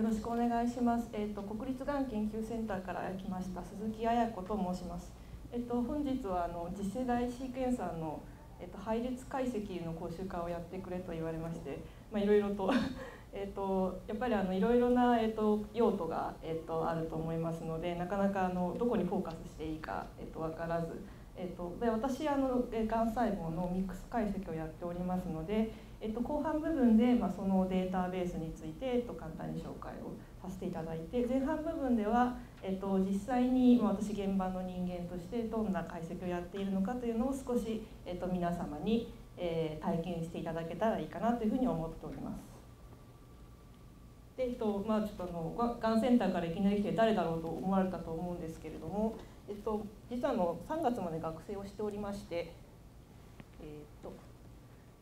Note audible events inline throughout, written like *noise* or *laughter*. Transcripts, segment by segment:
よろしくお願いします。えっ、ー、と国立がん研究センターから来ました鈴木彩子と申します。えっ、ー、と本日はあの次世代シーケンサーのえっ、ー、と配列解析の講習会をやってくれと言われまして、まあいろいろと *laughs* えっとやっぱりあのいろいろなえっと用途がえっとあると思いますので、なかなかあのどこにフォーカスしていいかえっと分からず。えっと、で私あのがん細胞のミックス解析をやっておりますので、えっと、後半部分で、まあ、そのデータベースについて、えっと、簡単に紹介をさせていただいて前半部分では、えっと、実際に、まあ、私現場の人間としてどんな解析をやっているのかというのを少し、えっと、皆様に、えー、体験していただけたらいいかなというふうに思っております。でえっとまあ、ちょっとあのがんセンターからいきなり来て誰だろうと思われたと思うんですけれども、えっと、実はあの3月まで学生をしておりまして、えっと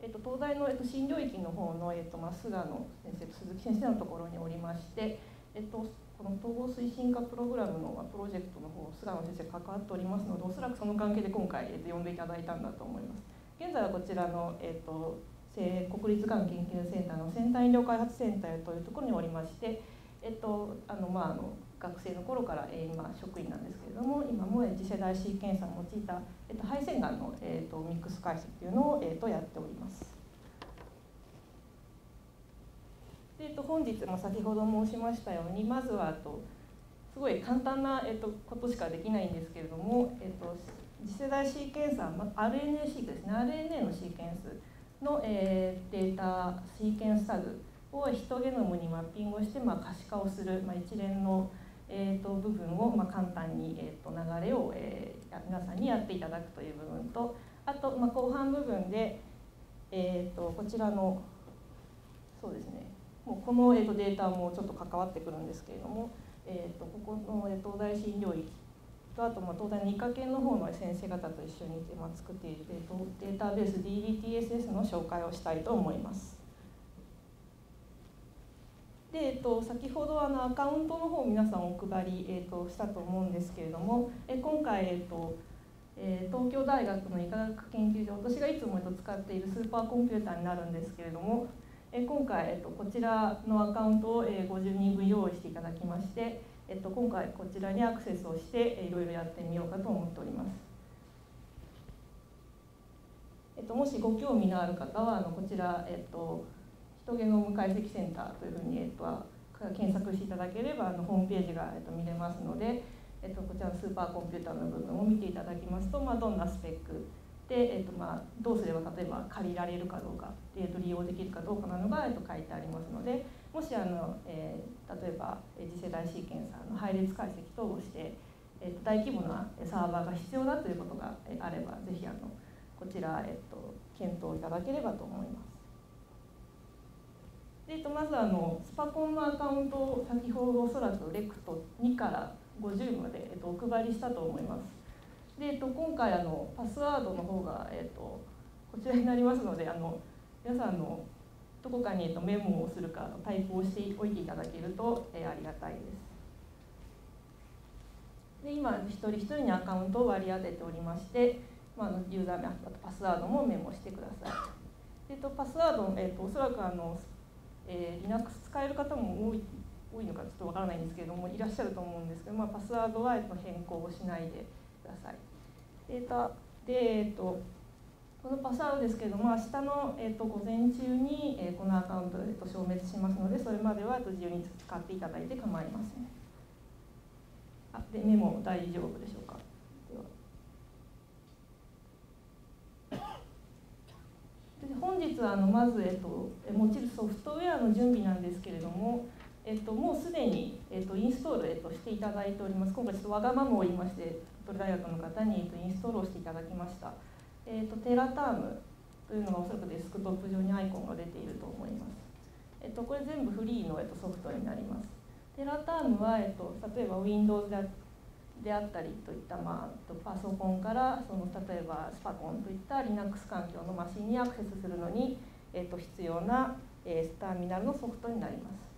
えっと、東大の、えっと、新領域の方の、えっとまあ、菅野先生と鈴木先生のところにおりまして、えっと、この統合推進化プログラムの、まあ、プロジェクトの方菅野先生関わっておりますのでおそらくその関係で今回、えっと、呼んでいただいたんだと思います。現在はこちらの、えっと、国立がん研究センターの先端医療開発センターというところにおりまして、えっとあのまあ、あの学生の頃から、えー、今職員なんですけれども今も次世代 C 検査を用いた、えっと、肺腺がんの、えっと、ミックス解析というのを、えっと、やっております。でえっと、本日も先ほど申しましたようにまずはとすごい簡単な、えっと、ことしかできないんですけれども、えっと、次世代シーケンサー、ま、RNA シークですね RNA のシーケンスの、えー、データシーケンスタグをヒトゲノムにマッピングをして、まあ、可視化をする、まあ、一連の、えーと、部分を、まあ、簡単に、えーと、流れを、えー、皆さんにやっていただくという部分とあと、まあ、後半部分で、えーと、こちらのそうですねもうこの、えー、とデータもちょっと関わってくるんですけれども、えー、とここの、えー、東大診療域とあと、まあ、東大の医科研の方の先生方と一緒に、まあ、作っているデータベース DDTSS の紹介をしたいと思います。で、えっと、先ほどあのアカウントの方皆さんお配り、えっと、したと思うんですけれどもえ今回、えっとえー、東京大学の医科学研究所私がいつも使っているスーパーコンピューターになるんですけれどもえ今回、えっと、こちらのアカウントを、え50人分用意していただきまして、えっと、今回こちらにアクセスをしていろいろやってみようかと思っております。えっと、もしご興味のある方はあのこちら、えっとトゲノム解析センターというふうに、えっと、検索していただければあのホームページが、えっと、見れますので、えっと、こちらのスーパーコンピューターの部分を見ていただきますと、まあ、どんなスペックで、えっとまあ、どうすれば例えば借りられるかどうか、えっと、利用できるかどうかなのが、えっと、書いてありますのでもしあの、えー、例えば次世代シーケンサーの配列解析等をして、えっと、大規模なサーバーが必要だということがあればぜひあのこちら、えっと、検討いただければと思います。でと、まずあのスパコンのアカウントを先ほどおそらくレクト2から50まで、えっと、お配りしたと思います。で、えっと、今回あのパスワードの方が、えっと、こちらになりますのであの皆さんのどこかに、えっと、メモをするかタイプをしておいていただけると、えー、ありがたいです。で今一人一人にアカウントを割り当てておりまして、まあ、ユーザー名あとパスワードもメモしてください。えっと、パスワード、えっと、おそらくあのえー、Linux 使える方も多い多いのかちょっとわからないんですけれどもいらっしゃると思うんですけど、まあ、パスワードは変更をしないでください。データで、えーと、このパスワードですけれども明日の、えーと、午前中に、えー、このアカウント、えーと、消滅しますのでそれまでは自由に使っていただいて構いません。あでメモ大丈夫でしょうか？本日あのまず、えっと、用いるソフトウェアの準備なんですけれども、えっと、もうすでに、えっと、インストール、えっと、していただいております。今回ちょっとわがままを言いまして鳥取大学の方に、えっと、インストールをしていただきました、えっと、テラタームというのがおそらくデスクトップ上にアイコンが出ていると思います、えっと、これ全部フリーの、えっと、ソフトになります。テラタームは、えっと、例えば Windows でであったりといった、まあ、パソコンからその例えばスパコンといった Linux 環境のマシンにアクセスするのに、えー、と必要な、えー、ターミナルのソフトになります。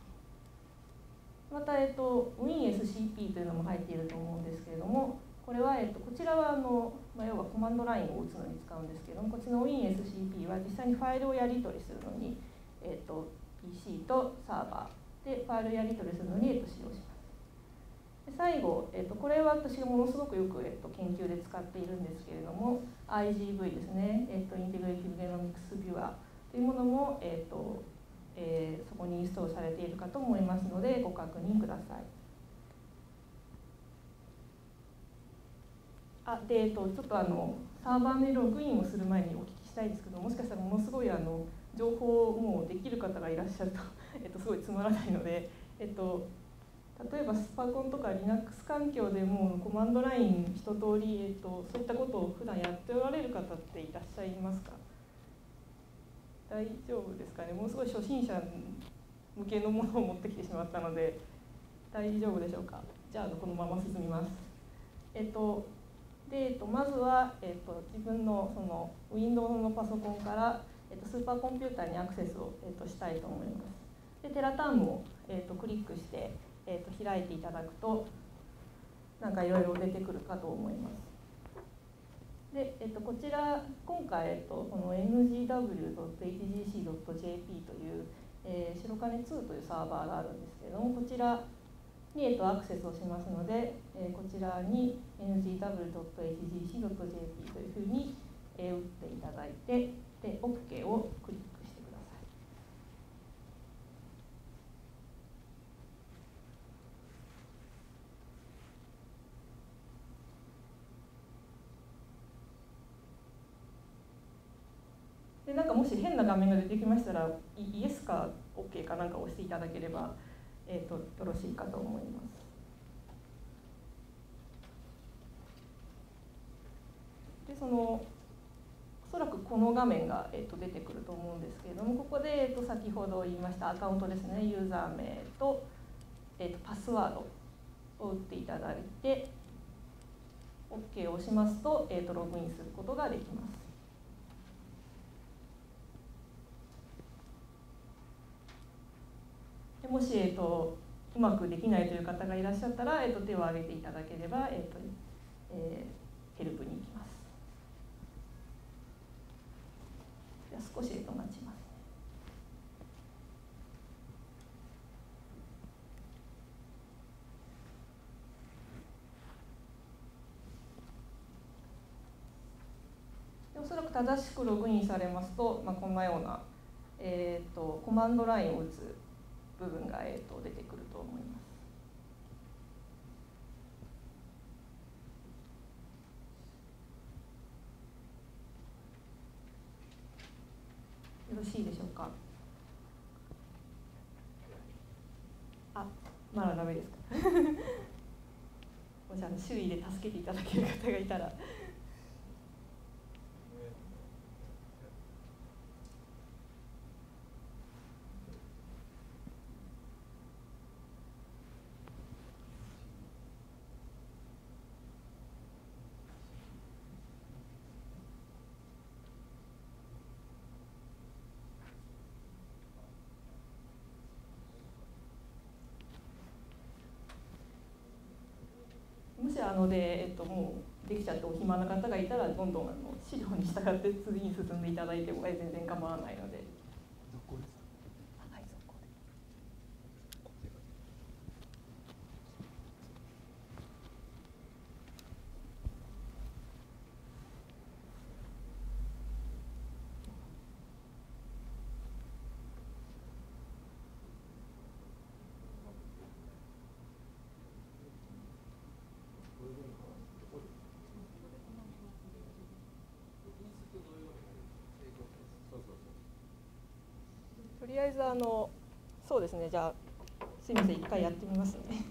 また、えーと、WinSCP というのも入っていると思うんですけれどもこれは、えーと、こちらはあの、まあ、要はコマンドラインを打つのに使うんですけどもこちらの WinSCP は実際にファイルをやり取りするのに、えーと、PC とサーバーでファイルをやり取りするのに、えっと、使用しますで最後、えっと、これは私がものすごくよく、えっと、研究で使っているんですけれども IGV ですね、えっと、 Integrative Genomics Viewer というものも、えっとえー、そこにインストールされているかと思いますのでご確認ください。あで、えっと、ちょっとあのサーバーでログインをする前にお聞きしたいんですけどもしかしたらものすごいあの情報をもうできる方がいらっしゃるとえっと、すごいつまらないので、えっと、例えばスパコンとか Linux 環境でもコマンドライン一通り、えっと、そういったことを普段やっておられる方っていらっしゃいますか？大丈夫ですかね？ものすごい初心者向けのものを持ってきてしまったので大丈夫でしょうか？じゃあこのまま進みます。えっとで、えっと、まずは、えっと、自分のその Windows のパソコンから、えっと、スーパーコンピューターにアクセスを、えっと、したいと思います。でテラタームを、えっと、クリックして、えっと、開いていただくとなんかいろいろ出てくるかと思います。で、えっと、こちら今回、えっと、この ngw.htgc.jp という、えー、白金2というサーバーがあるんですけれどもこちらに、えっと、アクセスをしますので、えー、こちらに ngw.htgc.jp というふうに、えー、打っていただいてで OK をクリックでなんかもし変な画面が出てきましたらイエスか OK かなんか押していただければ、えーと、よろしいかと思います。でそのおそらくこの画面が、えーと、出てくると思うんですけれどもここで、えーと、先ほど言いましたアカウントですねユーザー名と,、えー、とパスワードを打っていただいて OK を押しますと,、えー、とログインすることができます。もし、えーと、うまくできないという方がいらっしゃったら、えーと、手を挙げていただければ、えーとえー、ヘルプに行きます。じゃ少し、えー、と待ちます、おそらく正しくログインされますと、まあ、こんなような、えーとコマンドラインを打つ部分が、えー、と出てくると思います。よろしいでしょうか？あ、まだダメですか？もしあの周囲で助けていただける方がいたら。もしあので、えっと、もうできちゃってお暇な方がいたらどんどんあの資料に従って次に進んでいただいても全然構わないので。りあえずあのそうですねじゃあすいません一回やってみますね。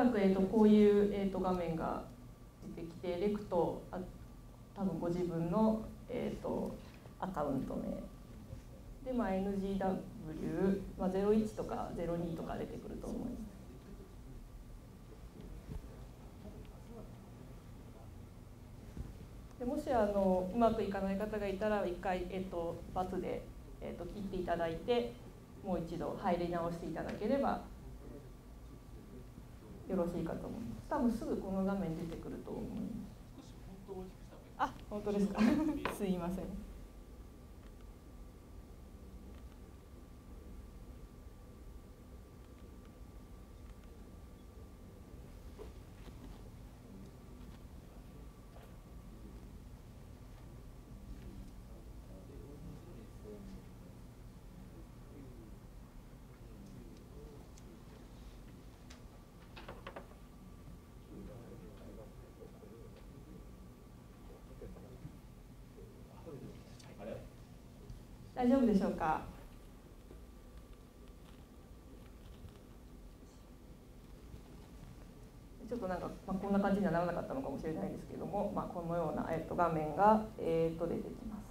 おそらく、えーと、こういう、えーと、画面が出てきてレクトあ多分ご自分の、えーと、アカウント名で、まあ、NGW、まあ、01とか02とか出てくると思います。でもしあのうまくいかない方がいたら一回、えっと、×で、えっと、切っていただいてもう一度入り直していただければよろしいかと思います。多分すぐこの画面出てくると思います。あ本当ですか。*laughs* すいません大丈夫でしょうか？ちょっとなんか、まあ、こんな感じにはならなかったのかもしれないですけども、まあ、このような、えっと、画面が、えっと、出てきます。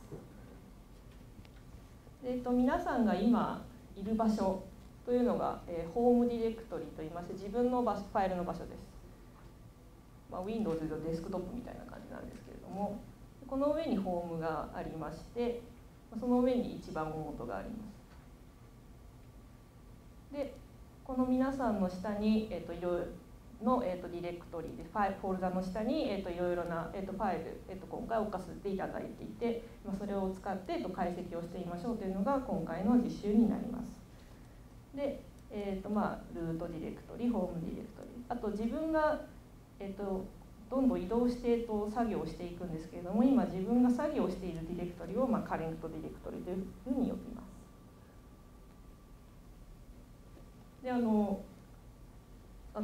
えっと、皆さんが今いる場所というのが、えー、ホームディレクトリといいまして自分の場所ファイルの場所です。まあ、Windows でデスクトップみたいな感じなんですけれどもこの上にホームがありましてその上に一番元があります。でこの皆さんの下に、えーと、いろいろの、えーと、ディレクトリでファイフォルダの下に、えーと、いろいろな、えー、とファイル、えー、と今回置かせていただいていて、まあ、それを使って、えー、と解析をしてみましょうというのが今回の実習になります。で、えーとまあ、ルートディレクトリホームディレクトリあと自分が、えー、とどんどん移動してと作業をしていくんですけれども今自分が作業しているディレクトリを、まあ、カレントディレクトリというふうに呼びます。であの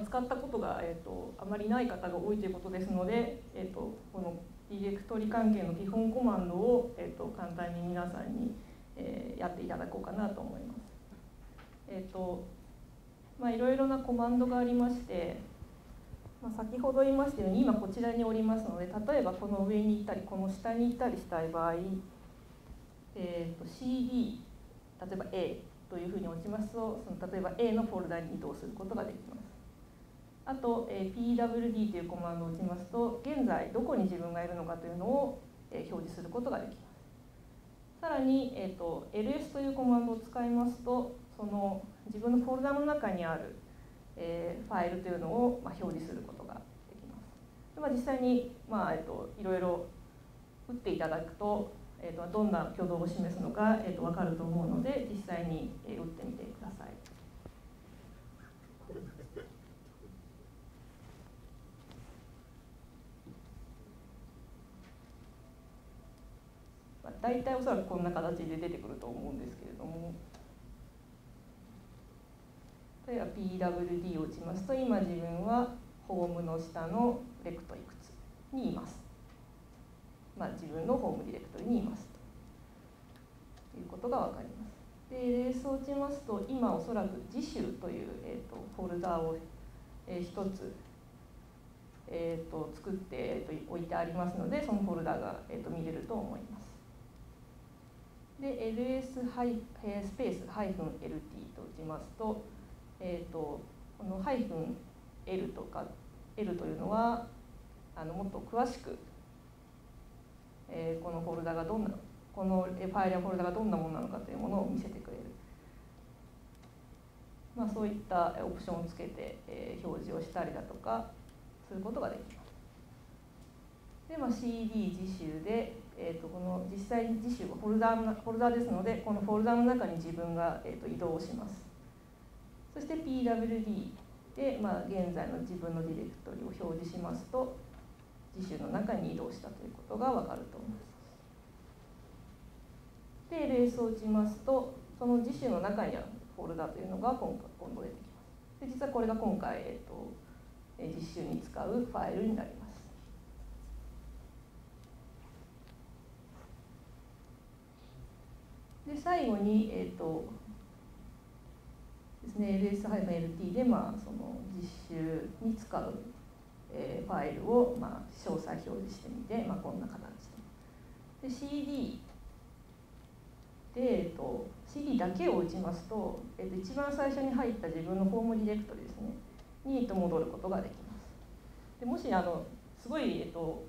使ったことが、えーと、あまりない方が多いということですので、えーと、このディレクトリ関係の基本コマンドを、えーと、簡単に皆さんに、えー、やっていただこうかなと思います。えーとまあ、いろいろなコマンドがありましてまあ、先ほど言いましたように今こちらにおりますので例えばこの上に行ったりこの下に行ったりしたい場合、えーと、CD 例えば A というふうに落ちますとその例えば A のフォルダに移動することができます。あと、えー、PWD というコマンドを打ちますと現在どこに自分がいるのかというのを、えー、表示することができます。さらに、えーと LS というコマンドを使いますとその自分のフォルダの中にあるえー、ファイルというのを、まあ、表示することができます。でまあ、実際に、まあえっと、いろいろ打っていただくと,、えっとどんな挙動を示すのか、えっと、分かると思うので実際に、えー、打ってみてください。大体おそらくこんな形で出てくると思うんですけれども。例えば PWD を打ちますと今自分はホームの下のレクトいくつにいます。まあ、自分のホームディレクトリにいますということが分かります。でレースを打ちますと今おそらく次週という、えーと、フォルダーを、えー、一つ、えーと、作って、えーと、置いてありますのでそのフォルダーが、えー、と見れると思います。で ls スペース -lt と打ちますとえーと、このハイフン L とか L というのはあのもっと詳しく、えー、このフォルダがどんなこのファイルやフォルダがどんなものなのかというものを見せてくれる、まあ、そういったオプションをつけて、えー、表示をしたりだとかすることができます。で、まあ、CD 自習で、えー、とこの実際に自習はフォルダフォルダですのでこのフォルダの中に自分が、えー、と移動します。そして PWD で、まあ、現在の自分のディレクトリを表示しますと自主の中に移動したということが分かると思います。でレースを打ちますとその自主の中にあるフォルダというのが今今度出てきます。で実はこれが今回、えーと、実習に使うファイルになります。で最後に、えーとですね。LS-LT でまあその実習に使う、えー、ファイルをまあ詳細表示してみて、まあ、こんな形で。で CD で、えっと、CD だけを打ちますと、えっと、一番最初に入った自分のホームディレクトリですね。に、戻ることができます。でもしあのすごいえっと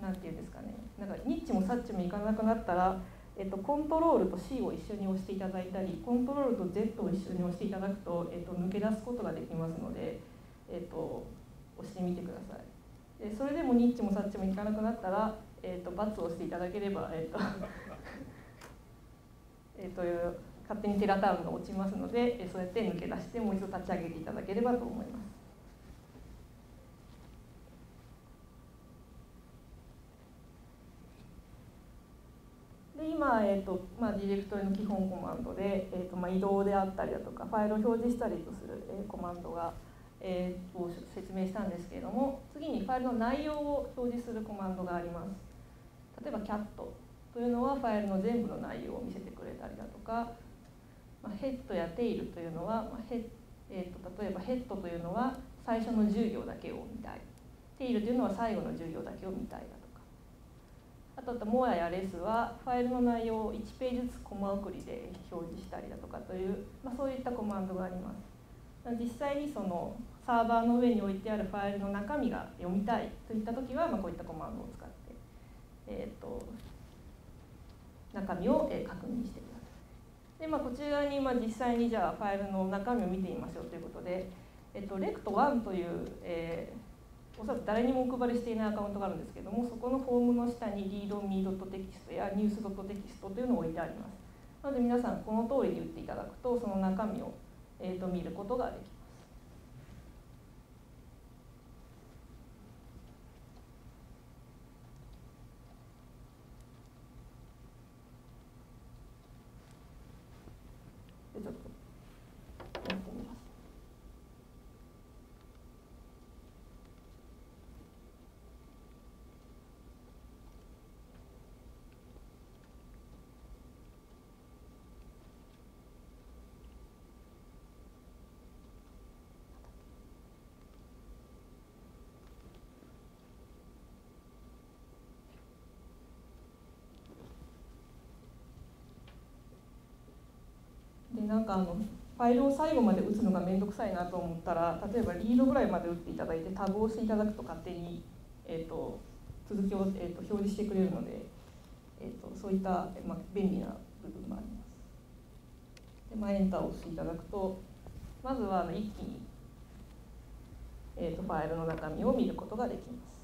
なんていうんですかね。なんかニッチもサッチもいかなくなったらえっと、コントロールと C を一緒に押していただいたりコントロールと Z を一緒に押していただくと、えっと、抜け出すことができますので、えっと、押してみてくださいでそれでもニッチもサッチもいかなくなったら、えっと、×を押していただければ、えっと *laughs* えっと、勝手にテラタウンが落ちますのでそうやって抜け出してもう一度立ち上げていただければと思います。で今、えーとまあ、ディレクトリの基本コマンドで、えーとまあ、移動であったりだとかファイルを表示したりとする、えー、コマンドが、えー、を説明したんですけれども次にファイルの内容を表示するコマンドがあります。例えば cat というのはファイルの全部の内容を見せてくれたりだとか、まあ、ヘッドやテイルというのは、まあヘえーと、例えばヘッドというのは最初の10行だけを見たい。テイルというのは最後の10行だけを見たいだあとモアやレスはファイルの内容を1ページずつコマ送りで表示したりだとかという、まあ、そういったコマンドがあります。実際にそのサーバーの上に置いてあるファイルの中身が読みたいといった時は、まあ、こういったコマンドを使って、えーと、中身を確認してください。で、まあ、こちらにまあ実際にじゃあファイルの中身を見てみましょうということで、えーと、レクト1という、えーおそらく誰にもお配りしていないアカウントがあるんですけどもそこのフォームの下にリードミードットテキストやニュースドットテキストというのを置いてあります。なので皆さんこの通りに打っていただくとその中身を、えー、と見ることができますでなんかあのファイルを最後まで打つのが面倒くさいなと思ったら例えばリードぐらいまで打っていただいてタブを押していただくと勝手に、えーと、続きを、えーと、表示してくれるので、えーと、そういった、まあ、便利な部分もあります。でまあ、エンターを押していただくとまずはあの一気に、えー、とファイルの中身を見ることができます。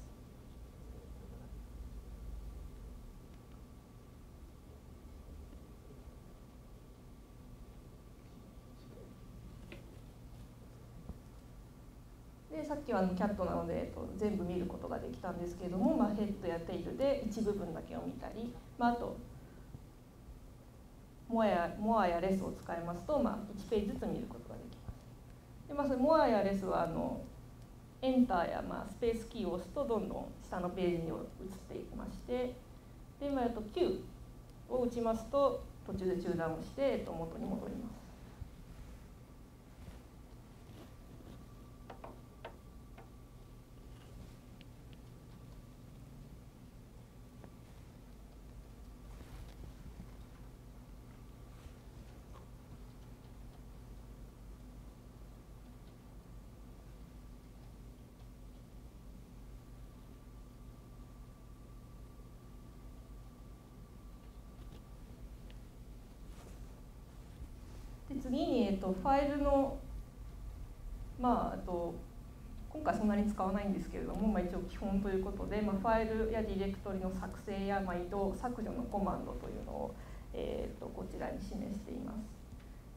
でさっきはあのキャットなので、えっと、全部見ることができたんですけれども、まあ、ヘッドやテイルで一部分だけを見たり、まあ、あとモアやモアやレスを使いますと、まあ、1ページずつ見ることができます。でまあ、それモアやレスはあのエンターや、まあ、スペースキーを押すとどんどん下のページに移っていきましてで今やと Q を打ちますと途中で中断をして、えっと、元に戻ります。次に、えっと、ファイルのまああと今回そんなに使わないんですけれども、まあ、一応基本ということで、まあ、ファイルやディレクトリの作成や、まあ、移動削除のコマンドというのを、えー、とこちらに示しています。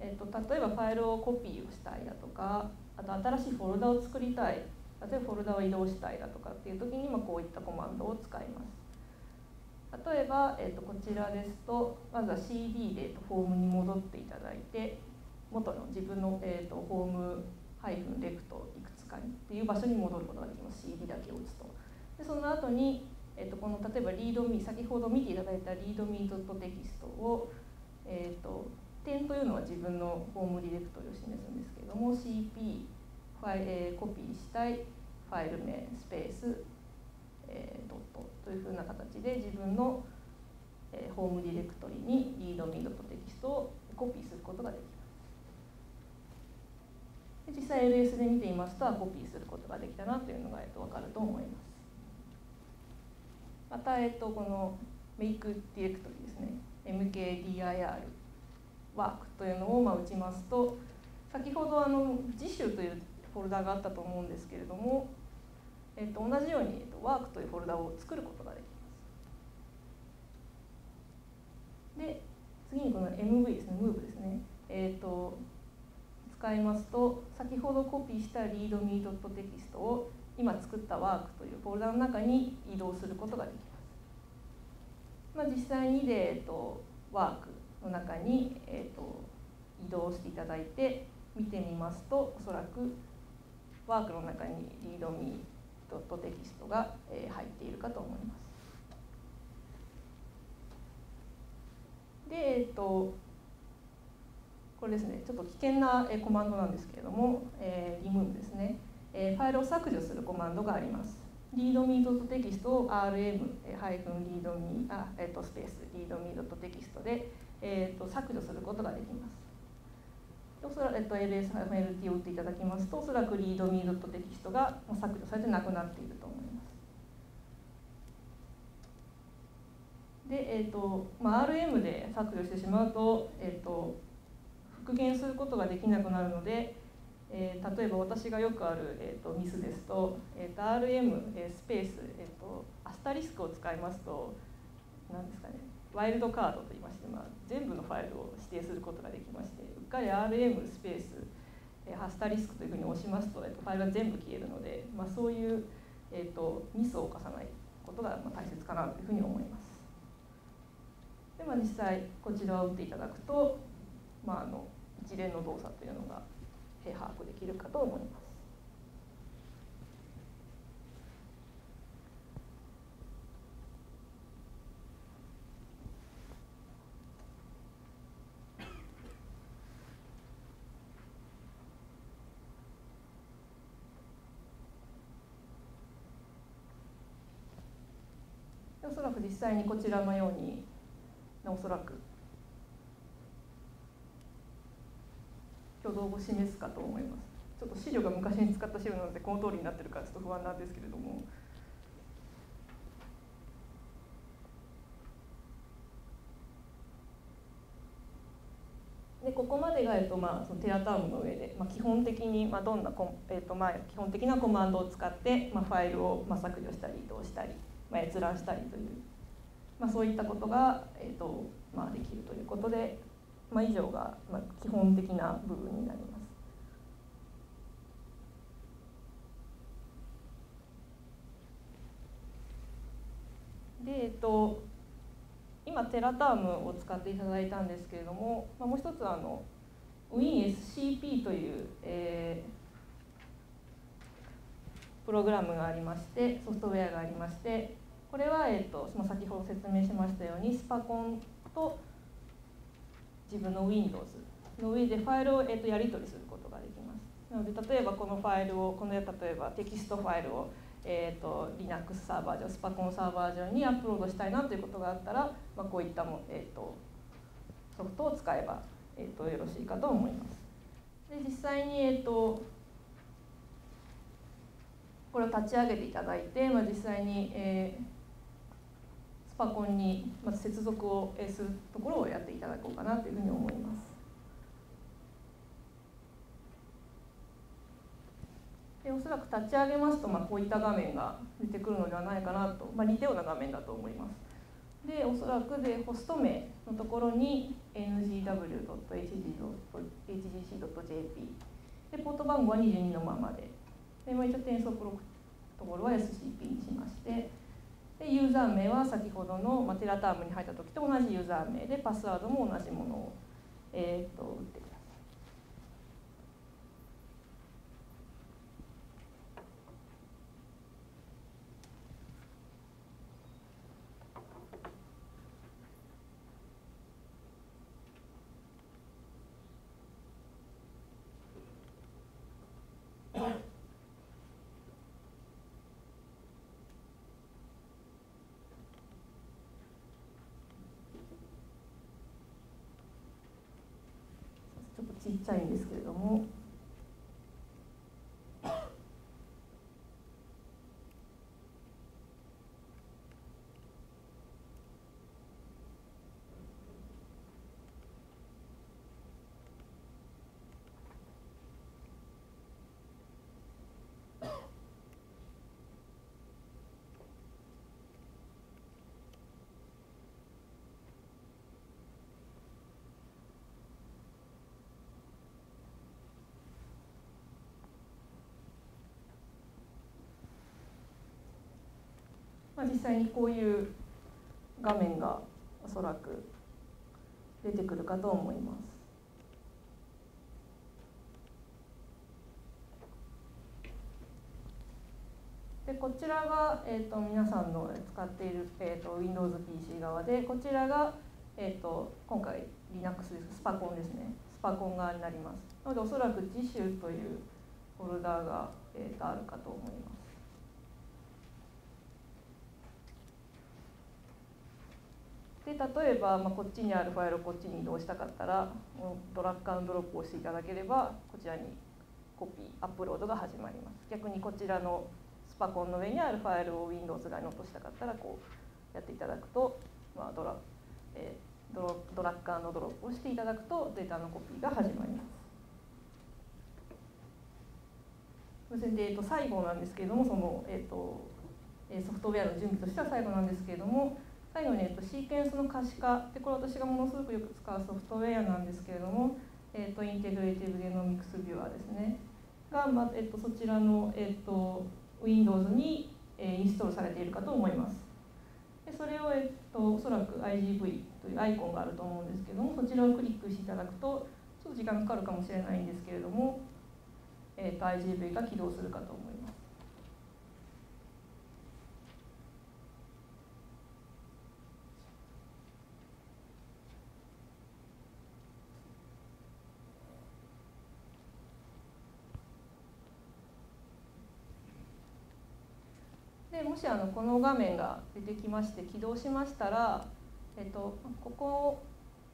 えーと、例えばファイルをコピーをしたいだとかあと新しいフォルダを作りたい例えばフォルダを移動したいだとかっていう時に、ま、こういったコマンドを使います。例えば、えー、とこちらですとまずは CD でフォームに戻っていただいて元の自分の、えーと、ホームハイフンレクトいくつかにっていう場所に戻ることができます。CD だけを打つと。でその後に、えーと、この例えばリードミー先ほど見ていただいたリードミードットテキストを、えーと、点というのは自分のホームディレクトリを示すんですけれども CP ファイ、えー、コピーしたいファイル名スペース、えー、ドットというふうな形で自分の、えー、ホームディレクトリに readme.txt をコピーすることができます。実際 LS で見てみますとコピーすることができたなというのが、えっと、分かると思います。また、えっと、このメイクディレクトリですね。MKDIR ワークというのをまあ打ちますと先ほどあの次週というフォルダがあったと思うんですけれども、えっと、同じように、えっと、ワークというフォルダを作ることができます。で次にこの MV ですね。MOVE ですね。えっと使いますと先ほどコピーした readme.txt を今作ったワークというフォルダの中に移動することができます。まあ、実際にで、えっと、ワークの中に、えーと、移動していただいて見てみますとおそらくワークの中に readme.txt が、えー、入っているかと思います。で、えっ、とこれですねちょっと危険なコマンドなんですけれども、えー、リムーブですね、えー、ファイルを削除するコマンドがあります。readme.txt を rm-readme あ、えー、とスペース readme.txt でえーと、削除することができます。おそらく、えっと、ls-lt を打っていただきますとおそらく readme.txt が削除されてなくなっていると思います。で、えーとまあ、RM で削除してしまうと,、えーと、復元することができなくなるので、えー、例えば私がよくある、えーと、ミスですと,、えー、と RM、えー、スペース、えー、とアスタリスクを使いますと何ですかねワイルドカードといいまして、まあ、全部のファイルを指定することができましてうっかり RM スペースハスタリスクというふうに押しますと、えっと、ファイルが全部消えるので、まあ、そういう、えっと、ミスを犯さないことが大切かなというふうに思います。でまあ、実際こちらを打っていただくと、まあ、あの一連の動作というのが把握できるかと思います。おそらく実際にこちらのようにおそらく挙動を示すかと思います。ちょっと資料が昔に使った資料なのでこの通りになってるかちょっと不安なんですけれども。でここまでが、えっとまあ、そのテラタームの上で、まあ、基本的に、まあ、どんなコ、えっとまあ、基本的なコマンドを使って、まあ、ファイルを、まあ、削除したり移動したりまあ、閲覧したりという、まあ、そういったことが、えーとまあ、できるということで、まあ、以上が、まあ、基本的な部分になります。で、えっと、今テラタームを使っていただいたんですけれども、まあ、もう一つあの WinSCP という、えー、プログラムがありましてソフトウェアがありましてこれは、えーと、その先ほど説明しましたようにスパコンと自分の Windows の上でファイルを、えーと、やり取りすることができます。なので例えばこのファイルをこの例えばテキストファイルを、えーと、Linux サーバー上スパコンサーバー上にアップロードしたいなということがあったら、まあ、こういったも、えー、とソフトを使えば、えー、とよろしいかと思います。で実際に、えー、とこれを立ち上げていただいて、まあ、実際に、えー、パコンにまず接続をするところをやっていただこうかなというふうに思います。でおそらく立ち上げますと、まあ、こういった画面が出てくるのではないかなと、まあ、似たような画面だと思います。でおそらくでホスト名のところに ngw.hgc.jp でポート番号は22のままででもう一応転送プロところは SCP にしましてでユーザー名は先ほどの、まあ、テラタームに入った時と同じユーザー名でパスワードも同じものを、えー、と打ってください。ちっちゃいんですけれども。まあ、実際にこういう画面がおそらく出てくるかと思います。でこちらが、えーと、皆さんの使っている、えーと、WindowsPC 側でこちらが、えーと、今回 Linux です。スパコンですね。スパコン側になります。なのでおそらく次週というフォルダーが、えー、とあるかと思います。で例えば、まあ、こっちにあるファイルをこっちに移動したかったらドラッグアンドロップをしていただければこちらにコピーアップロードが始まります。逆にこちらのスパコンの上にあるファイルを Windows 側に落としたかったらこうやっていただくと、まあ、ドラえー、ドロドラッグアンドドロップをしていただくとデータのコピーが始まります。それで、えー、と最後なんですけれどもその、えーと、ソフトウェアの準備としては最後なんですけれども最後に、えっと、シーケンスの可視化でこれ私がものすごくよく使うソフトウェアなんですけれども、えっと、 Integrative Genomics Viewer ですね。が、まえっと、そちらの、えっと、Windows に、えー、インストールされているかと思います。でそれを、えっと、おそらく IGV というアイコンがあると思うんですけどもそちらをクリックしていただくとちょっと時間かかるかもしれないんですけれども、えっと、IGV が起動するかと思いますでもしあのこの画面が出てきまして起動しましたら、えっと、ここ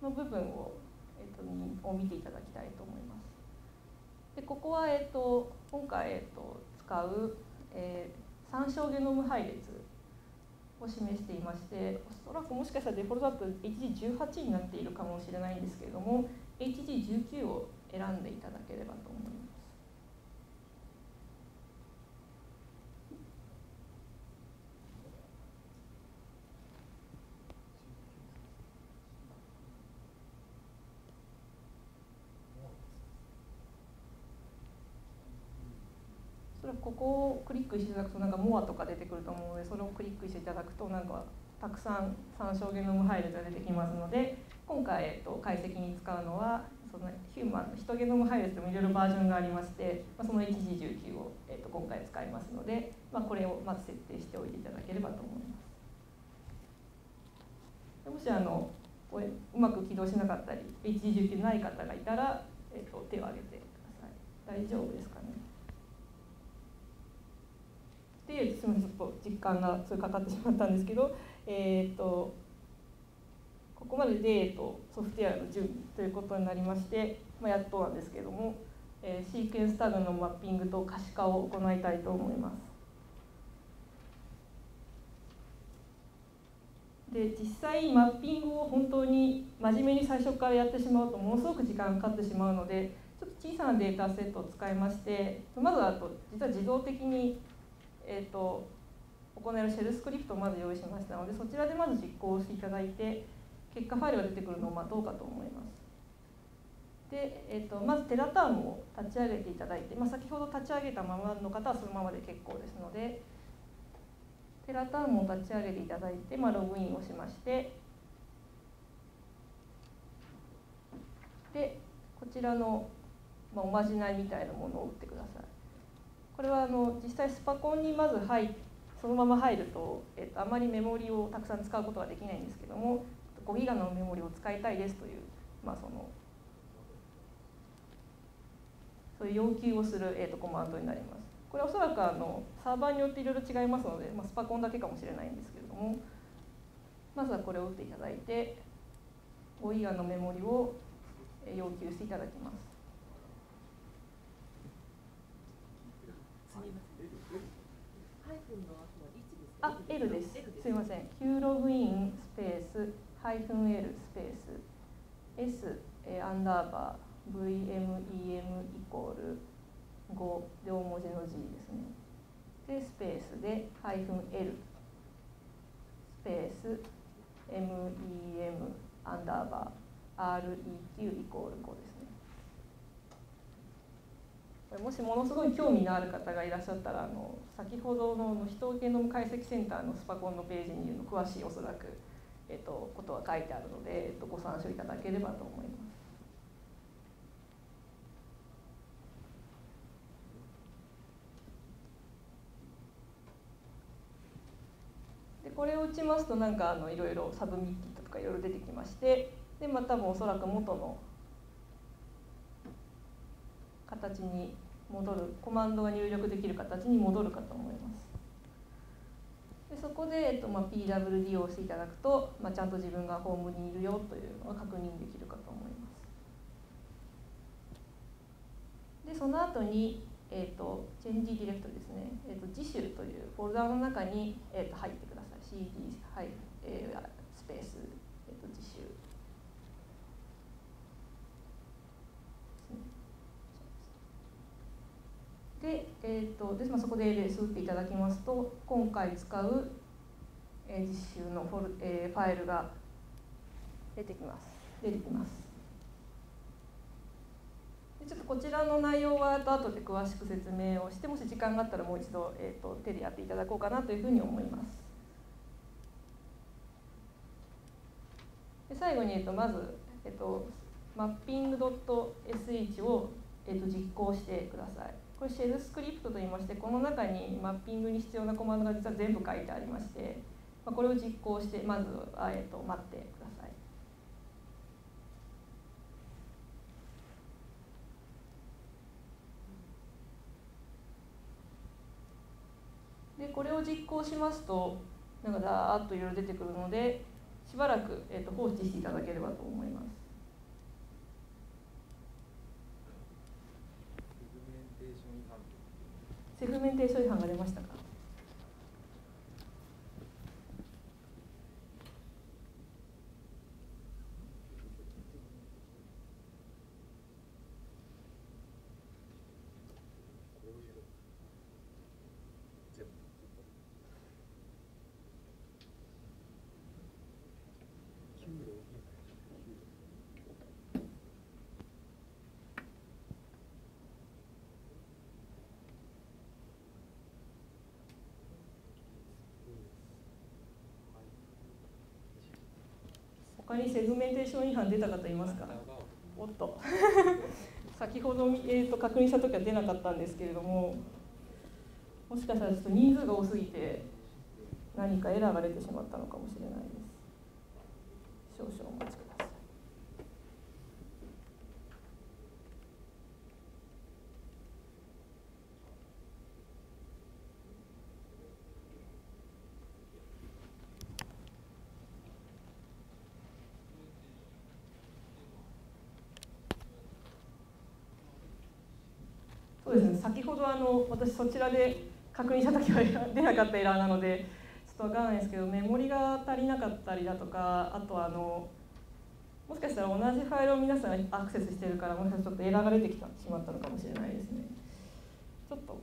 の部分を、えっと、を見ていただきたいと思います。でここは、えっと、今回、えっと、使う、えー、参照ゲノム配列を示していましておそらくもしかしたらデフォルトだと HG18 になっているかもしれないんですけれども HG19 を選んでいただければと思います。それこをクリックしていただくとなんかモアとか出てくると思うのでそれをクリックしていただくとなんかたくさん参照ゲノム配列が出てきますので今回、えっと、解析に使うのはそのヒューマンのヒトゲノム配列でもいろいろバージョンがありまして、まあ、その 1G19 を、えっと、今回使いますので、まあ、これをまず設定しておいていただければと思います。もしあのこれうまく起動しなかったり HG19 ない方がいたら、えっと、手を挙げてください大丈夫ですかね？ですみませんちょっと実感がそれかかってしまったんですけど、えーと、ここまでで、えーと、ソフトウェアの準備ということになりまして、まあ、やっとなんですけれども、えー、シークエンスタグのマッピングと可視化を行いたいと思います。で実際マッピングを本当に真面目に最初からやってしまうとものすごく時間かかってしまうのでちょっと小さなデータセットを使いましてまずはと実は自動的にえーと、行えるシェルスクリプトをまず用意しましたのでそちらでまず実行していただいて結果ファイルが出てくるのを待とうかと思います。で、えーと、まずテラタームを立ち上げていただいて、まあ、先ほど立ち上げたままの方はそのままで結構ですのでテラタームを立ち上げていただいて、まあ、ログインをしましてでこちらの、まあ、おまじないみたいなものを打ってください。これはあの実際スパコンにまず入そのまま入ると、えっと、あまりメモリをたくさん使うことができないんですけども5ギガのメモリを使いたいですという、まあ、そのそういう要求をする、えっと、コマンドになります。これはおそらくあのサーバーによっていろいろ違いますので、まあ、スパコンだけかもしれないんですけれどもまずはこれを打っていただいて5ギガのメモリを要求していただきます。あ、L です。すみません。Q ログインスペースハイフン L スペース S アンダーバー VMEM イコール5両文字の G ですね。でスペースでハイフン L スペース MEM アンダーバー REQ イコール5です。もしものすごい興味のある方がいらっしゃったらあの先ほどの人系の解析センターのスパコンのページにの詳しいおそらく、えっと、ことは書いてあるので、えっと、ご参照いただければと思います。でこれを打ちますとなんかあのいろいろ submitted とかいろいろ出てきましてでまたもおそらく元の形に戻るコマンドが入力できる形に戻るかと思います。でそこで、えっとまあ、PWD を押していただくと、まあ、ちゃんと自分がホームにいるよというのが確認できるかと思います。でその後に、えっと、 change direct ですね、えっと、実習というフォルダの中に、えっと、入ってください。CD、はいえー、スペース、えっと、次週で、えーと、でまあ、そこで LS 打っていただきますと今回使う、えー、実習のフォル、えー、ファイルが出てきます。出てきます。でちょっとこちらの内容は後で詳しく説明をしてもし時間があったらもう一度、えーと、手でやっていただこうかなというふうに思います。で最後に、えーと、まず、えー、とマッピング .sh を、えー、と実行してください。これシェルスクリプトといいましてこの中にマッピングに必要なコマンドが実は全部書いてありまして、まあ、これを実行してまず、えー、と待ってください。でこれを実行しますとなんかダーッといろいろ出てくるのでしばらく、えー、と放置していただければと思います。セグメンテーション違反が出ましたか？他にセグメンテーション違反出た方いますか？おっと。*laughs* 先ほど、えーと、確認した時は出なかったんですけれどももしかしたらちょっと人数が多すぎて何かエラーが出てしまったのかもしれないです。少々お待ちくださいそうですねあの私そちらで確認した時は出なかったエラーなのでちょっとわからないですけどメモリが足りなかったりだとかあとあのもしかしたら同じファイルを皆さんアクセスしてるからもしかしたらちょっとエラーが出てきてしまったのかもしれないですね。ちょっと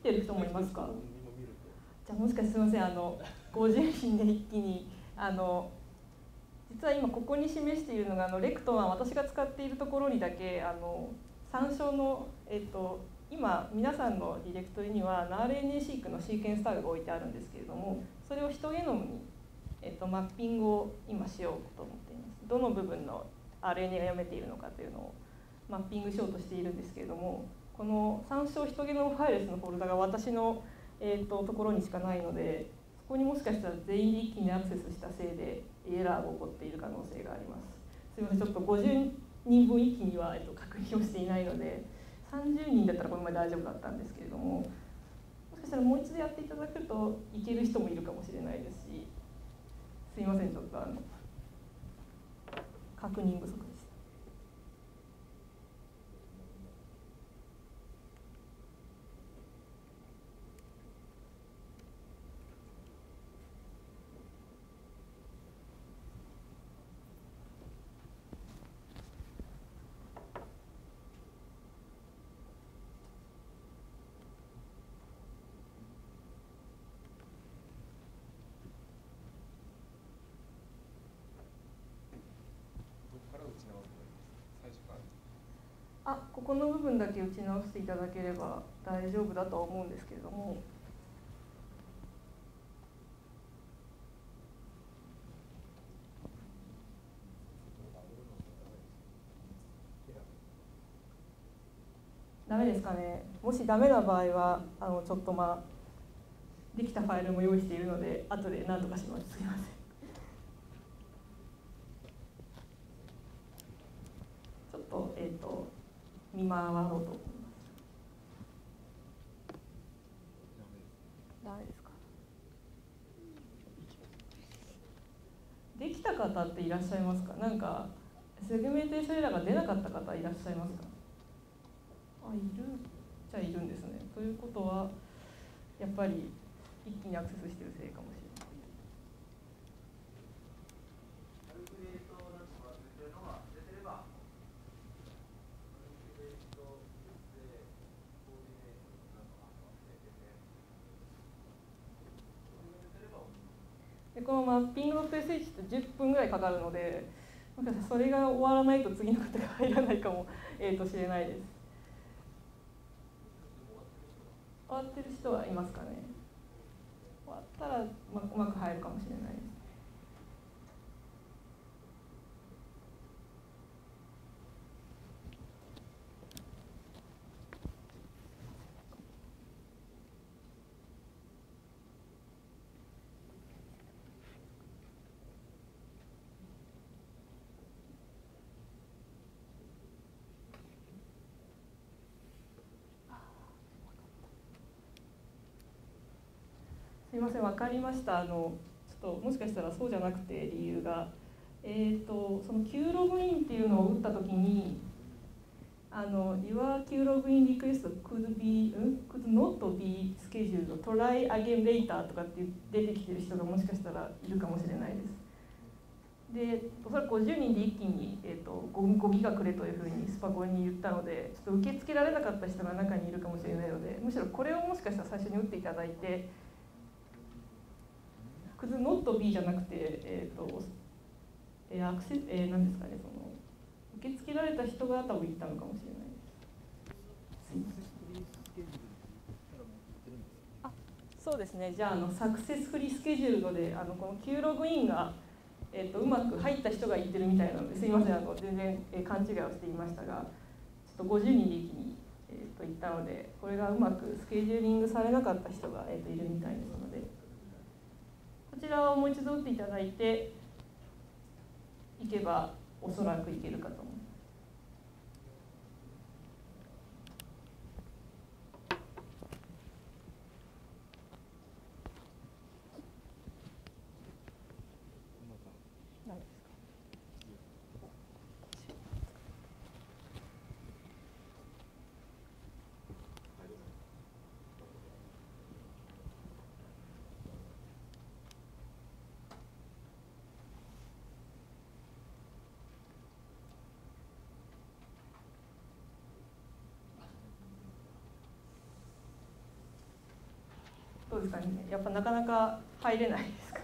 きてる人もいますか？じゃあもしかしてすみませんあのご自身で一気にあの実は今ここに示しているのがあのレクトマン私が使っているところにだけあの参照の、えっと、今皆さんのディレクトリには RNA シークのシーケンスタグが置いてあるんですけれどもそれをヒトゲノムに、えっと、マッピングを今しようと思っています。どの部分の RNA が読めているのかというのをマッピングしようとしているんですけれどもこの参照ヒトゲノムファイレスのフォルダが私の、えーと、ところにしかないのでそこにもしかしたら全員で一気にアクセスしたせいでエラーが起こっている可能性があります。すみませんちょっと50人分一気には、えっと、確認をしていないので30人だったらこの前大丈夫だったんですけれどももしかしたらもう一度やっていただくといける人もいるかもしれないですしすいませんちょっとあの確認不足です。あこの部分だけ打ち直していただければ大丈夫だとは思うんですけれども。ダメですかね。もしダメな場合はあのちょっとまあできたファイルも用意しているので後で何とかします。すいませんちょっとえっ、ー、と見回ろうと思います。ダメですか？できた方っていらっしゃいますか？なんか segmentation error が出なかった方いらっしゃいますか？あいる。じゃあいるんですね。ということはやっぱり一気にアクセスしてるせいかもしれないでこのマッピングの訂正値って10分ぐらいかかるのでそれが終わらないと次の方が入らないかも、*laughs* えー、としれないです。終わってる人はいますかね？終わったら、まうまく入るかもしれないですすみません分かりました。あのちょっともしかしたらそうじゃなくて理由が。えっ、ー、とその Q ログインっていうのを打った時にあの Your Q ログインリクエスト could be、うん、could not be scheduled try again later とかって出てきてる人がもしかしたらいるかもしれないです。でおそらく50人で一気に、えーと、と 5, 5ギガくれというふうにスパコンに言ったのでちょっと受け付けられなかった人が中にいるかもしれないのでむしろこれをもしかしたら最初に打っていただいてクズノット B じゃなくて、えーとえー、アクセえー、何ですかねその受け付けられた人が多分行ったのかもしれないです。あそうですねじゃああのサクセスフリースケジュールドであのこの Q ログインが、えーと、うまく入った人が言ってるみたいなのですいませんあの全然、えー、勘違いをしていましたがちょっと50人で一気に、えー、と言ったのでこれがうまくスケジューリングされなかった人が、えー、といるみたいですので。こちらをもう一度打っていただいていけばおそらくいけるかと思います。どうですかねやっぱなかなか入れないですか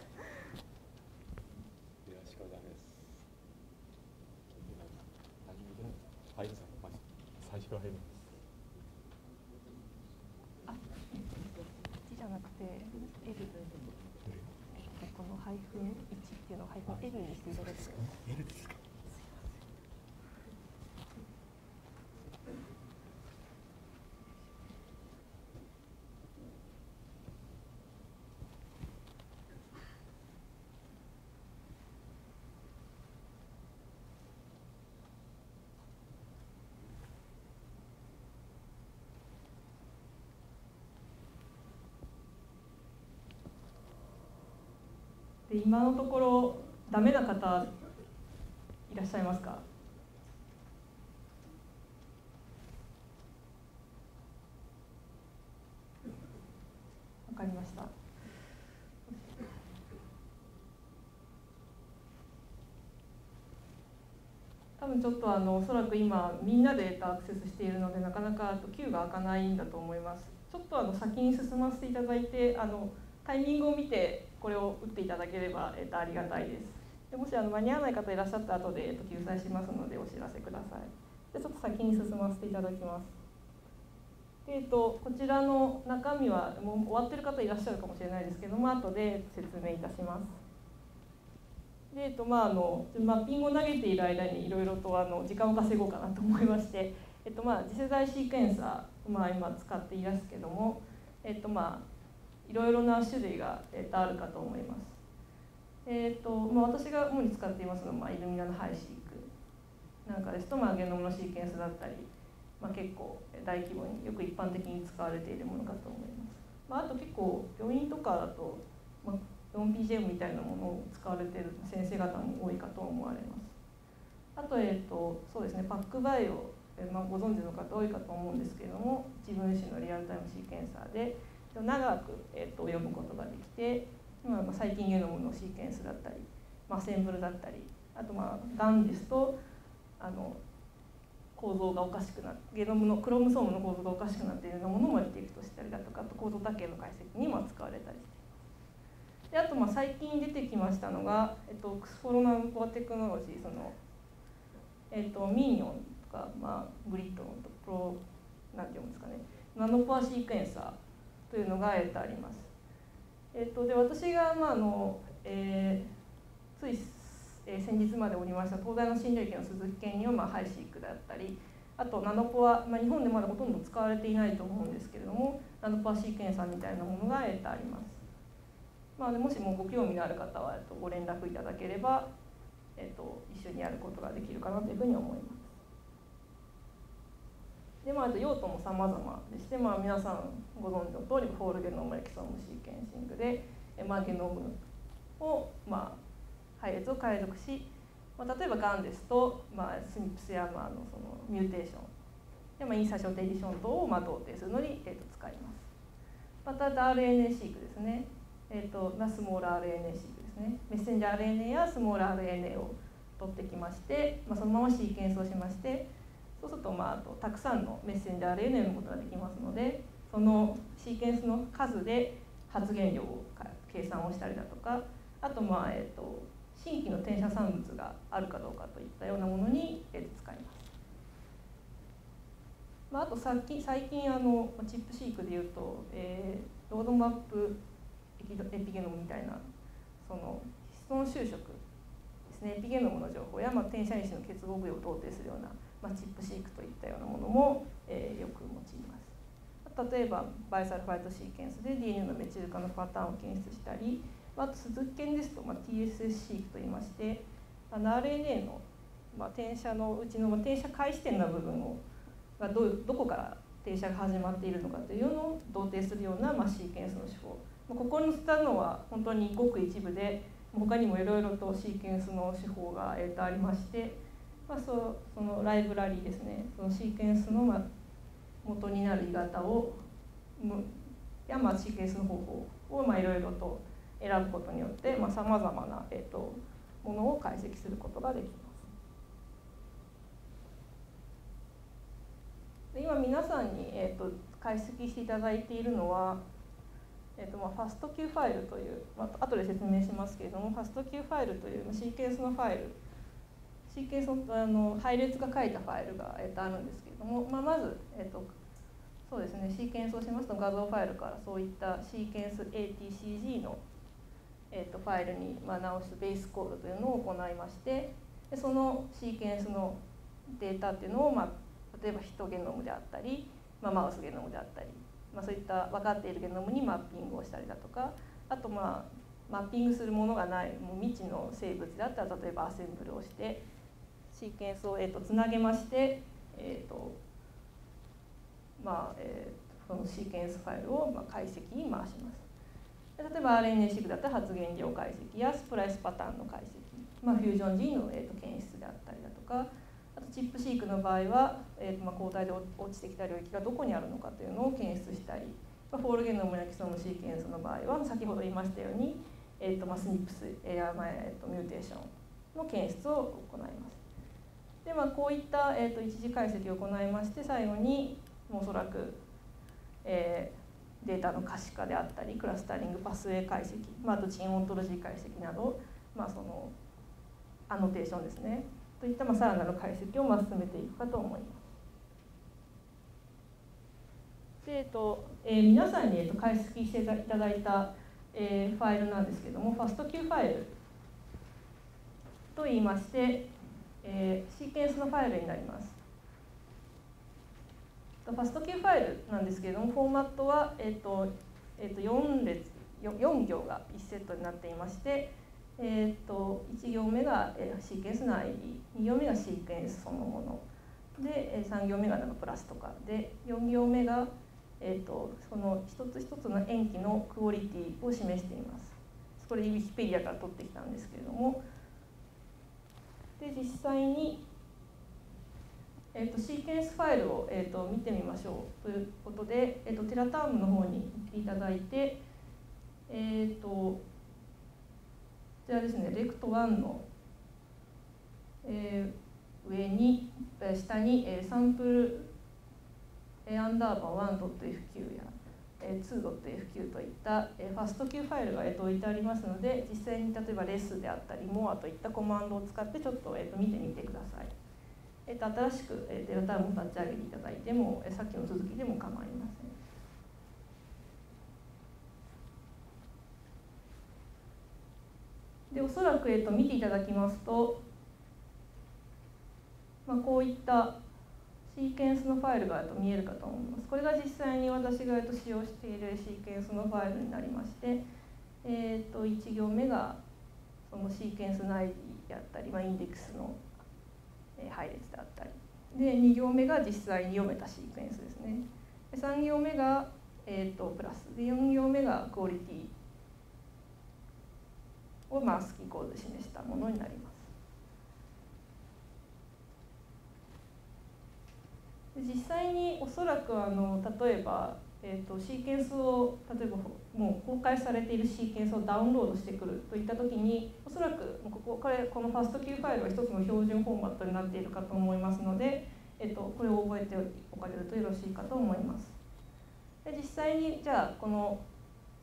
ゃなくて L このハイフン1っていうのをハイフン L にしていただくと。L ですかで今のところダメな方いらっしゃいますか？わかりました。多分ちょっとあのおそらく今みんなでアクセスしているのでなかなか Q が開かないんだと思います。ちょっとあの先に進ませていただいてあのタイミングを見てこれを打っていただければ、えー、とありがたいです。でもしあの間に合わない方いらっしゃった後で、えー、と救済しますのでお知らせください。でちょっと先に進ませていただきます。で、えー、とこちらの中身はもう終わってる方いらっしゃるかもしれないですけども後で説明いたします。で、えーとまあ、あのマッピングを投げている間にいろいろとあの時間を稼ごうかなと思いまして、えっとまあ、次世代シーケンサー、まあ、今使っていますけども、えっとまあ、いろいろな種類が、えー、とあるかと思います。えーとまあ、私が主に使っていますのは、まあ、イルミナのハイシークなんかですと、まあ、ゲノムのシーケンスだったり、まあ、結構大規模によく一般的に使われているものかと思います。まあ、あと結構病院とかだと、まあ、4PGM みたいなものを使われている先生方も多いかと思われます。あと,、えーとそうですね、パックバイオ、えまあ、ご存知の方多いかと思うんですけれども自分史のリアルタイムシーケンサーで長く、えーと、読むことができて、まあ、最近ゲノムのシーケンスだったり、まあ、センブルだったりあとまあがんですとあの構造がおかしくなゲノムのクロモソームの構造がおかしくなっているようなものもディクトしたりだとかあと構造多形の解析にも使われたりしてであとまあ最近出てきましたのが、えっと、オクスフォロナムコアテクノロジーその、えっと、ミーニョンとか、まあ、グリッドのプロなんていうんですかね。ナノポアシークエンサーというのが、えっと、あります。えっと、で私が、まああのえー、つい、えー、先日までおりました東大の新領域の鈴木健には、まあ、ハイシークであったりあとナノポア、まあ、日本でまだほとんど使われていないと思うんですけれどもナノポアシーケンサーみたいなものが、えっと、あります。まあ、もしもご興味のある方は、えっと、ご連絡いただければ、えっと、一緒にやることができるかなというふうに思います。でまあ、用途も様々でして、まあ、皆さんご存知の通りホールゲノムエキソームシーケンシングで、まあ、ゲノムを、まあ、配列を解読し、まあ、例えばがんですと、まあ、スニップスや、まあ、のそのミューテーションで、まあ、インサーションテディション等を、まあ、同定するのに、えー、と使います。また RNA シークですね、えーと、なスモール RNA シークですね。メッセンジャー RNA やスモール RNA を取ってきまして、まあ、そのままシーケンスをしましてそうすると,、まあ、あとたくさんのメッセンジャー RNA を読むことができますのでそのシーケンスの数で発現量を計算をしたりだとかあと,、まあえーと、新規の転写産物があるかどうかといったようなものに、えー、使います。まあ、あとさっき最近あのチップシークでいうと、えー、ロードマップエピゲノムみたいなその質問就職ですねエピゲノムの情報や、まあ、転写因子の結合部位を同定するようなまあ、チップシークといったようなものも、えー、よく用います。例えばバイサルファイトシーケンスで DNA のメチル化のパターンを検出したりあと鈴木研ですと、まあ、TSS シークといいましてあの RNA の、まあ、転写のうちの、まあ、転写開始点の部分をがどどこから転写が始まっているのかというのを同定するような、まあ、シーケンスの手法、まあ、ここに載せたのは本当にごく一部で他にもいろいろとシーケンスの手法が、えー、とありましてまあ、そうそのライブラリーですねそのシーケンスの、まあ、元になる鋳型をや、まあ、シーケンスの方法を、いろいろと選ぶことによってさまざ、まな、えーと、ものを解析することができます。今皆さんに、えーと、解析していただいているのは、えーとまあ、ファスト Q ファイルという、まあ後で説明しますけれどもファスト Q ファイルというシーケンスのファイルシーケンスあの配列が書いたファイルが、えっと、あるんですけれども、まあ、まず、えっと、そうですねシーケンスをしますと画像ファイルからそういったシーケンス ATCG の、えーと、ファイルに、まあ、直すベースコードというのを行いましてでそのシーケンスのデータっていうのを、まあ、例えばヒトゲノムであったり、まあ、マウスゲノムであったり、まあ、そういった分かっているゲノムにマッピングをしたりだとかあとまあマッピングするものがないもう未知の生物であったら例えばアセンブルをしてシーケンスを、えーと、つなげまして、えーとまあえー、そのシーケンスファイルを、まあ、解析に回します。例えば RNA-seq だったら発現量解析やスプライスパターンの解析、まあ、フュージョン G の、えーと、検出であったりだとかあと ChIP-seq の場合は、えーとまあ、抗体で落ちてきた領域がどこにあるのかというのを検出したり、まあ、 whole genome や exome のシーケンスの場合は先ほど言いましたようにえーとまあ、 SNPs や、まあえーと、 mutation の検出を行います。でまあ、こういった、えーと、一次解析を行いまして最後におそらく、えー、データの可視化であったりクラスタリング pathway 解析、まあ、あと gene ontology 解析など、まあ、そのアノテーションですねといった、まあ、さらなる解析をまあ進めていくかと思います。でえーとえー、皆さんに、えー、と解析していただいたえー、ファイルなんですけどもファスト Q ファイルと言いまして、えー、シーケンスのファイルになります。ファスト Q ファイルなんですけれどもフォーマットは、えーとえー、と4列 4, 4行が1セットになっていまして、えー、と1行目が、えー、シーケンスの ID2 行目がシーケンスそのもの。で3行目がなんかプラスとか。で4行目がえーと、その一つ一つの塩基のクオリティを示しています。これウィキペディアから取ってきたんですけれどもで実際に、えーと、シーケンスファイルを、えーと、見てみましょう。ということで、えー、とテラタームの方に行っていただいてえっ、ー、とこちらですねレクト1の、えー、上に下に、えー、サンプルアンダーバー 1.fq や 2.fq といったファスト Q ファイルが置いてありますので実際に例えばレスであったりモアといったコマンドを使ってちょっと見てみてください。えっと、新しくデルタームを立ち上げていただいてもさっきの続きでも構いません。でおそらく、えっと、見ていただきますと、まあ、こういったシーケンスのファイルが見えるかと思います。これが実際に私が使用しているシーケンスのファイルになりまして、えー、と1行目がそのシーケンスの ID であったり、まあ、インデックスの配列であったり。で2行目が実際に読めたシーケンスですね。で3行目が、えー、とプラス。で4行目がクオリティをまあスキーコード示したものになります。実際におそらくあの例えば、えーと、シーケンスを例えばもう公開されているシーケンスをダウンロードしてくるといった時におそらくこここれこのファスト Q ファイルは一つの標準フォーマットになっているかと思いますので、えーと、これを覚えておかれるとよろしいかと思います。で実際にじゃあこの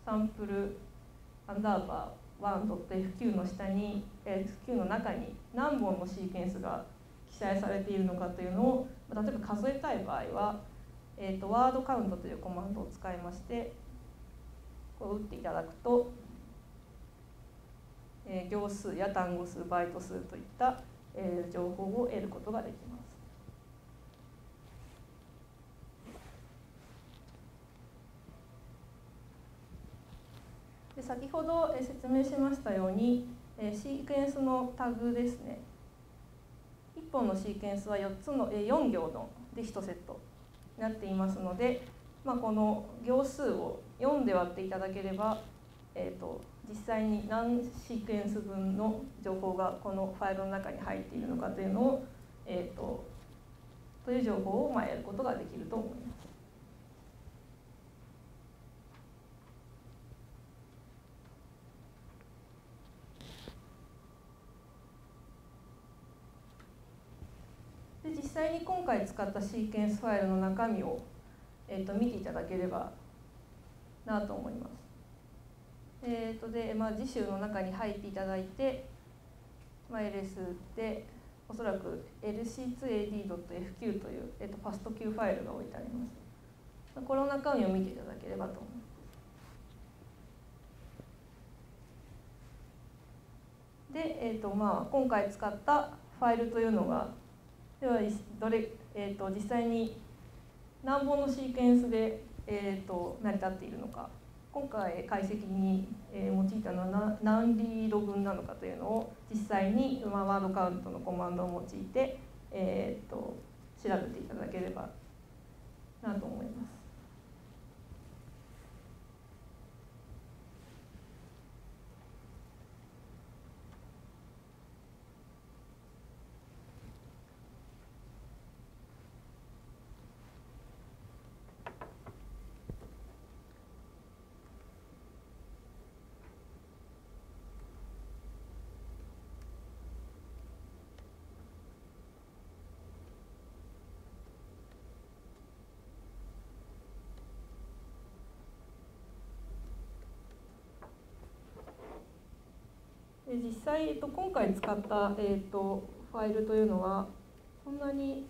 サンプルアンダーバー 1.fq の下に fq の中に何本のシーケンスが記載されているのかというのを例えば数えたい場合は、えーと、ワードカウントというコマンドを使いましてこう打っていただくと、えー、行数や単語数バイト数といった、えー、情報を得ることができます。で先ほど説明しましたようにシークエンスのタグですね本のシーケンスは4つの4行ので1セットになっていますので、まあ、この行数を4で割っていただければ、えーと、実際に何シーケンス分の情報がこのファイルの中に入っているのかというのを、えーと、という情報をまあやることができると思います。実際に今回使ったシーケンスファイルの中身を、えーと、見ていただければなと思います。えーとでまあ、次週の中に入っていただいて、まあ、LS でおそらく lc2ad.fq という、えーと、ファスト Q ファイルが置いてあります。この中身を見ていただければと思います。で、えーとまあ、今回使ったファイルというのがではどれ、えーと、実際に何本のシーケンスで、えーと、成り立っているのか今回解析に、えー、用いたのは何リード分なのかというのを実際に、まあ、ワードカウントのコマンドを用いて、えーと調べていただければなと思います。で実際、と、今回使った、えっと、ファイルというのはそんなに、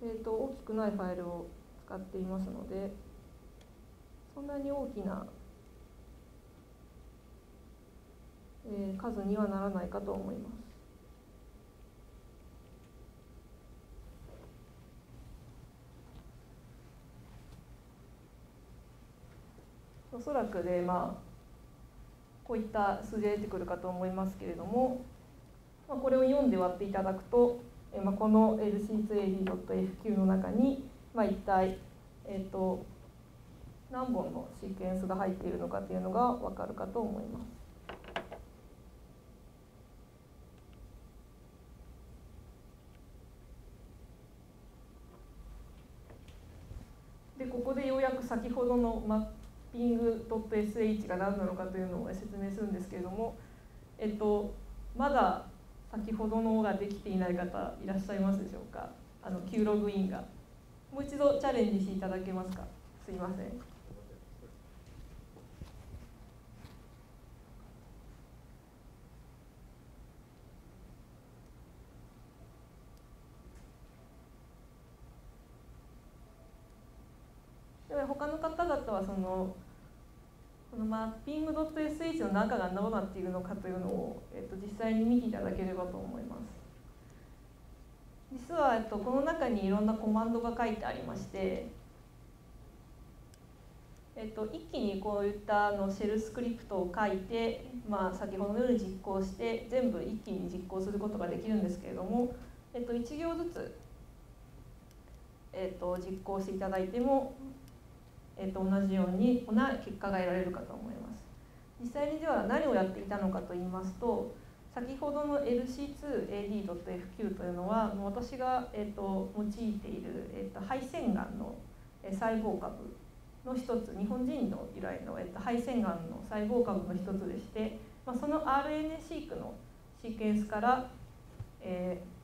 えっと、大きくないファイルを使っていますのでそんなに大きな、えー、数にはならないかと思います。おそらくでまあこういった数字が出てくるかと思いますけれども、まあ、これを読んで割っていただくと、えまあ、この LC2AD.FQ の中に、まあ、一体、えーと、何本のシーケンスが入っているのかというのが分かるかと思います。でここでようやく先ほどのマッピング .sh が何なのかというのを説明するんですけれども、えっと、まだ先ほどのができていない方いらっしゃいますでしょうか？あの Q ログインが。もう一度チャレンジしていただけますか？すいません。他の方々はそののマッピング .sh の中がどうなっているのかというのを、えっと、実際に見ていただければと思います。実は、えっと、この中にいろんなコマンドが書いてありましてえっと、一気にこういったのシェルスクリプトを書いて、まあ、先ほどのように実行して全部一気に実行することができるんですけれども、えっと、1行ずつ、えっと、実行していただいてもえー、と同じように同じ結果が得られるかと思います。実際にでは何をやっていたのかと言いますと先ほどの LC2AD.FQ というのは私が、えー、と用いている、えー、と肺腺がんの細胞株の一つ日本人の由来の、えー、と肺腺がんの細胞株の一つでして、まあ、その RNA シークのシーケンスから、えー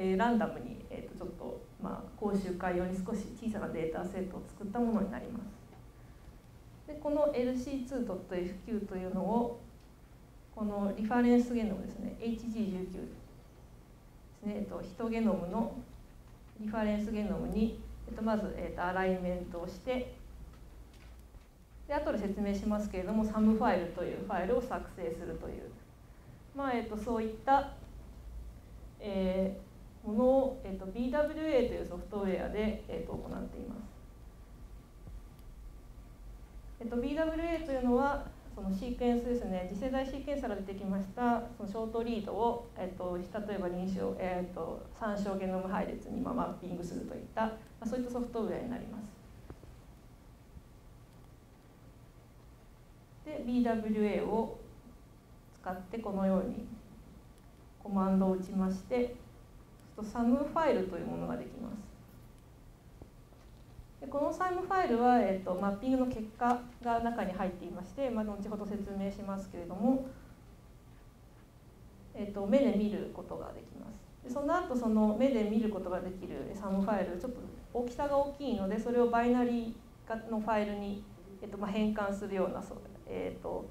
えー、ランダムに、えー、とちょっと、まあ、講習会用に少し小さなデータセットを作ったものになります。でこの LC2.FQ というのをこのリファレンスゲノムですね HG19 ですね、えっと、ヒトゲノムのリファレンスゲノムに、えっと、まず、えっと、アライメントをしてで後で説明しますけれども SAM ファイルというファイルを作成するという、まあえっと、そういった、えー、ものを、えーと、BWA というソフトウェアで、えーと、行っています。えーと、BWA というのはそのシーケンスですね次世代シーケンスから出てきましたそのショートリードを、えー、と例えば臨床、えー、と参照ゲノム配列に、まあ、マッピングするといった、まあ、そういったソフトウェアになります。で BWA を使ってこのようにコマンドを打ちましてと SAM ファイルというものができます。でこの SAM ファイルは、えーと、マッピングの結果が中に入っていまして、まあ、後ほど説明しますけれども、えーと、目で見ることができます。でその後その目で見ることができる SAM ファイルちょっと大きさが大きいのでそれをバイナリーのファイルに、えーとまあ、変換するようなそ、えー、と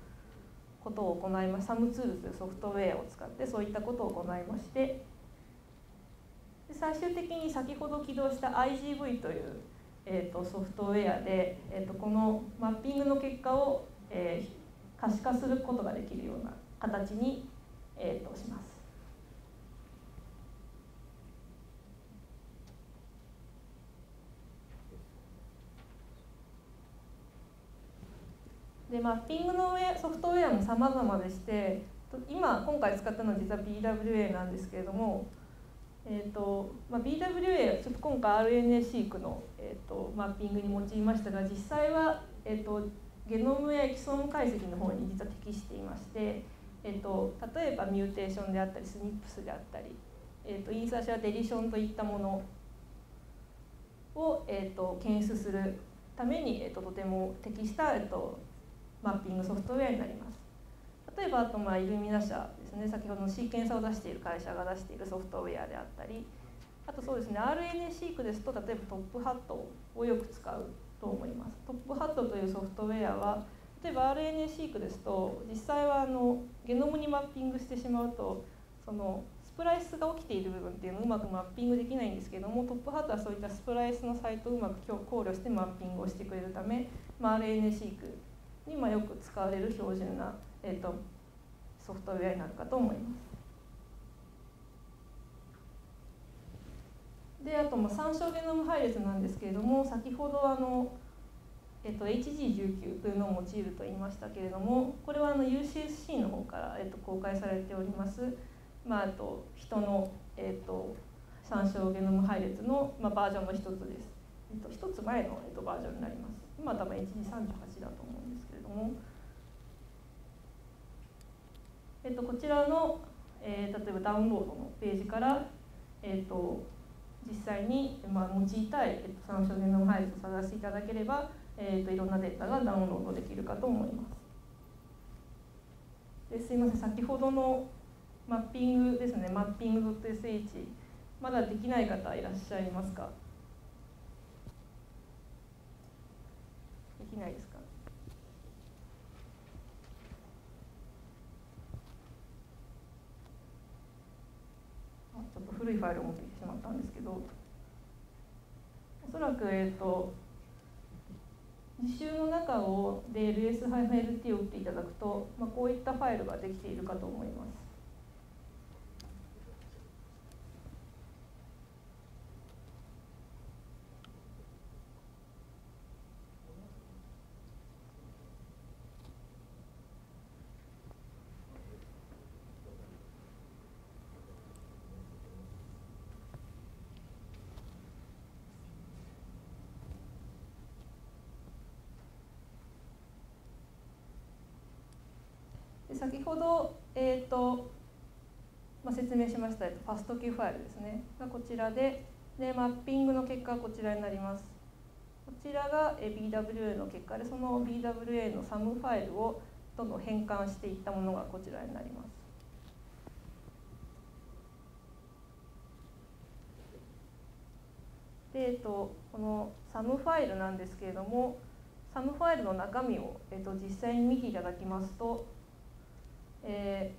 ことを行います。SAM ツールというソフトウェアを使ってそういったことを行いまして最終的に先ほど起動した IGV という、えーと、ソフトウェアで、えーと、このマッピングの結果を、えー、可視化することができるような形に、えーとします。でマッピングのソフトウェアも様々でして今今回使ったのは実は BWA なんですけれども、えーとまあ、BWA ちょっと今回 RNA-seq の、えーと、マッピングに用いましたが実際は、えーと、ゲノムやエキソーム解析の方に実は適していまして、えー、と例えばミューテーションであったりスニップスであったり、えー、とインサーションやデリションといったものを、えー、と検出するために、えー、ととても適した、えー、とマッピングソフトウェアになります。例えばあとまあイルミナ社でね先ほどのシーケンサーを出している会社が出しているソフトウェアであったりあとそうですね RNA シークですと例えばトップハットをよく使うと思います。トップハットというソフトウェアは例えば RNA シークですと実際はあのゲノムにマッピングしてしまうとそのスプライスが起きている部分っていうのをうまくマッピングできないんですけどもトップハットはそういったスプライスのサイトをうまく考慮してマッピングをしてくれるため、まあ、RNA シークにまよく使われる標準な、えーと、ソフトウェアになるかと思います。であとま参照ゲノム配列なんですけれども先ほどあの、えっと、HG19 というのを用いると言いましたけれどもこれはあの UCSC の方から、えっと、公開されております、まあ、あと人の、えっと、参照ゲノム配列の、まあ、バージョンの一つです。えっと、一つ前の、えっと、バージョンになります。今多分 HG38 だと思うんですけれども。えっと、こちらの、えー、例えばダウンロードのページから、えっと、実際に、まあ、用いたい、えっと、参照ゲノム配列を探していただければ、えっと、いろんなデータがダウンロードできるかと思います。ですいません先ほどのマッピングですね。マッピング .sh まだできない方いらっしゃいますか？できないですかちょっと古いファイルを持ってきてしまったんですけどおそらく、えーと、実習の中をで ls-lt を打っていただくと、まあ、こういったファイルができているかと思います。先ほど、えーとまあ、説明しました、えっと、ファストキーファイルですね。がこちらででマッピングの結果はこちらになります。こちらが BWA の結果でその BWA のサムファイルをどんどん変換していったものがこちらになります。で、えっと、このサムファイルなんですけれどもサムファイルの中身を、えっと、実際に見ていただきますとえ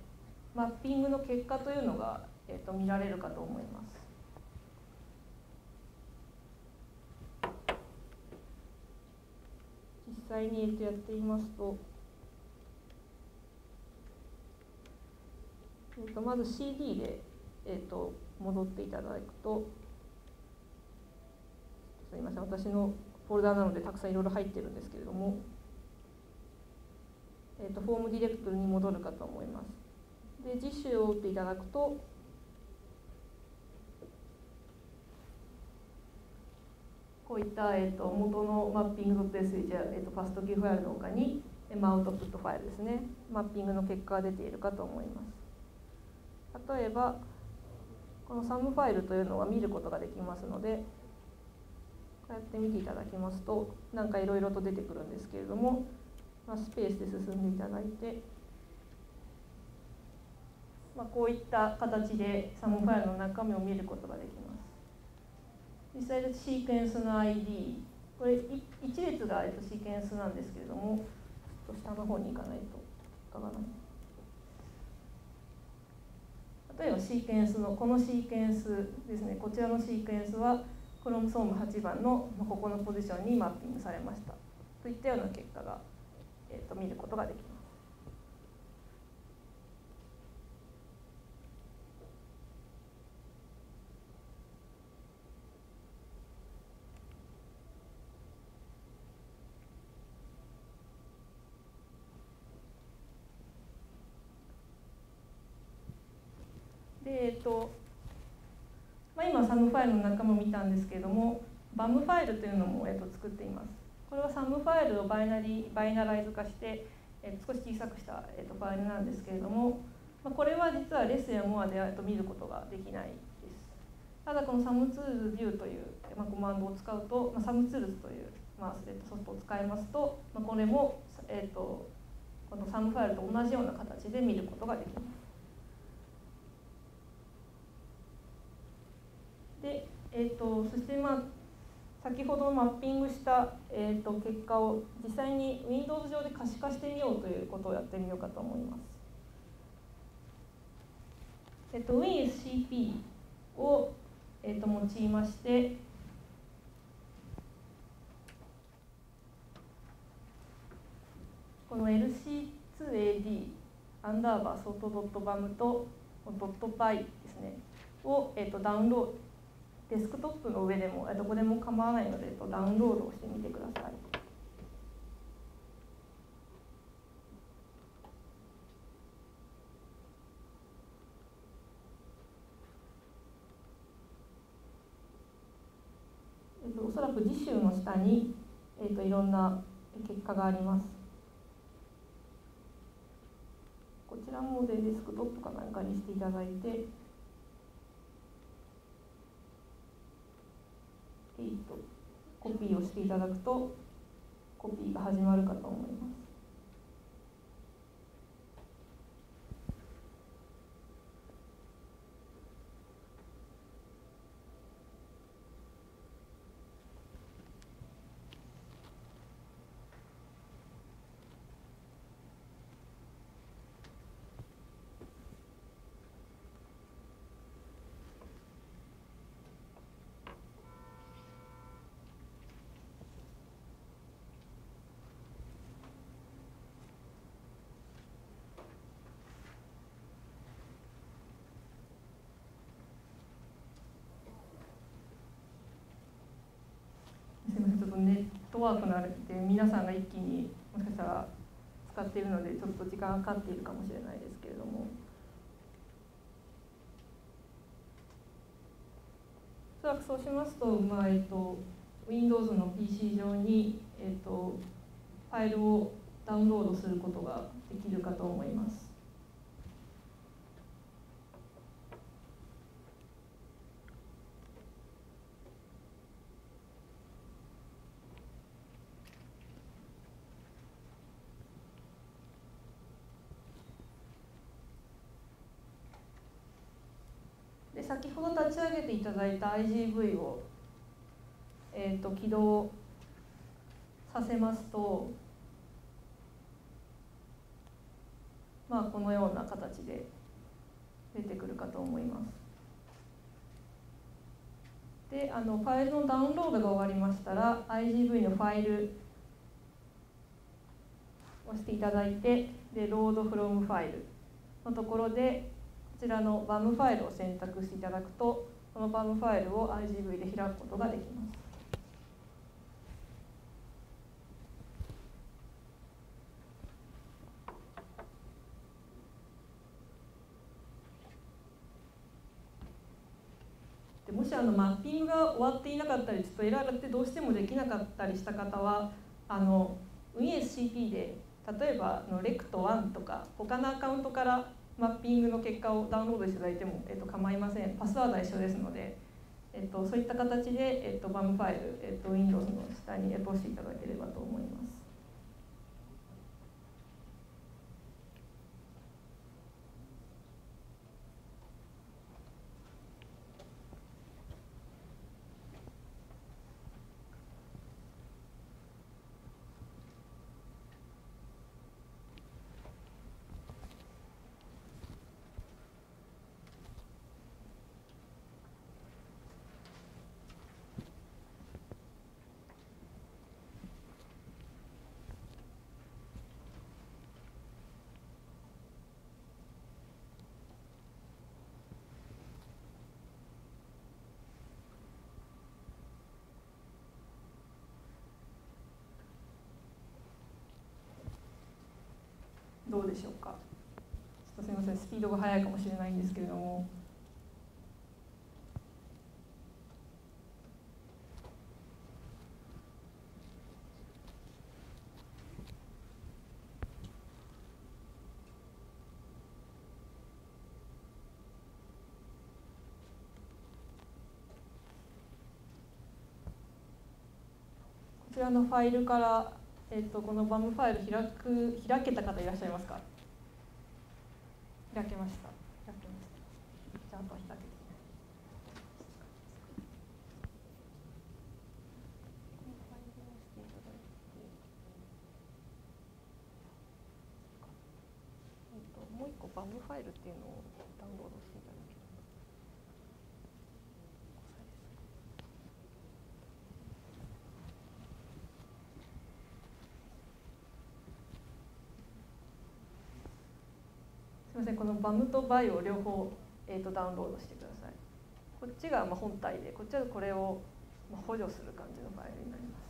ー、マッピングの結果というのが、えーと、見られるかと思います。実際に、えー、とやってみますと,、えーと、まず CD で、えーと戻っていただくとすみません私のフォルダなのでたくさんいろいろ入ってるんですけれども。えーと、フォームディレクトリに戻るかと思います。で実習を打っていただくとこういった、えーと、元のマッピング .sh や、えーと、ファストキーファイルのほかに、まあ、アウトプットファイルですねマッピングの結果が出ているかと思います。例えばこのサムファイルというのは見ることができますのでこうやって見ていただきますとなんかいろいろと出てくるんですけれどもまあ、スペースで進んでいただいて、まあ、こういった形でサムファイルの中身を見ることができます。実際でシーケンスの ID これ1列がシーケンスなんですけれどもちょっと下の方に行かないとかがない。例えばシーケンスのこのシーケンスですね。こちらのシーケンスはクロモソーム8番のここのポジションにマッピングされました。といったような結果が、えー、と見ることができます。でえっ、ー、とまあ、今 SAM ファイルの中身を見たんですけれども BAM ファイルというのも、えー、と作っていますこれは SAM ファイルをバイナリ binarize 化して、えー、少し小さくした、えー、とファイルなんですけれども、まあ、これは実は less や more でと見ることができないです。ただこの samtools view という、まあ、コマンドを使うと、まあ、 samtools という、まあ、ソフトを使いますと、まあ、これも、えー、とこのサムファイルと同じような形で見ることができます。で、えーと、そしてまあ先ほどマッピングした、えーと、結果を実際に Windows 上で可視化してみようということをやってみようかと思います。えっ、ー、と、WinSCP を、えーと、用いましてこの LC2AD アンダーバーソートドットバムとドットパイですねを、えー、とダウンロードデスクトップの上でもどこでも構わないのでダウンロードをしてみてください。えっと、おそらく次週の下に、えっと、いろんな結果があります。こちらもデスクトップかなんかにしていただいて。えーと、コピーをしていただくとコピーが始まるかと思います。ネットワークのあれって皆さんが一気にもしかしたら使っているのでちょっと時間かかっているかもしれないですけれどもおそらくそうしますと,、まあえっと Windows の PC 上に、えっと、ファイルをダウンロードすることができるかと思います。先ほど立ち上げていただいた IGV を、えーと、起動させますとまあこのような形で出てくるかと思います。であのファイルのダウンロードが終わりましたら IGV のファイル押していただいてでロードフロムファイルのところでちらの BAM ファイルを選択していただくとこの BAM ファイルを IGV で開くことができます。でもしあのマッピングが終わっていなかったりちょっとエラーがってどうしてもできなかったりした方はあの WinSCP で例えばの RECT1 とか他のアカウントからマッピングの結果をダウンロードしていただいても、えっと、構いませんパスワードは一緒ですので、えっと、そういった形で、えっと、バムファイル、えっと、Windows の下に落としていただければと思います。どうでしょうか？ちょっとすみませんスピードが速いかもしれないんですけれども。こちらのファイルからえっと、このバムファイル開く開けた方いらっしゃいますか？開けました開けましたちゃんと開けてもう一個バムファイルっていうのをダウンロードしていただけみませんこのバムとバイを両方、えーと、ダウンロードしてください。こっちがまあ本体でこっちはこれをまあ補助する感じのファイルになります。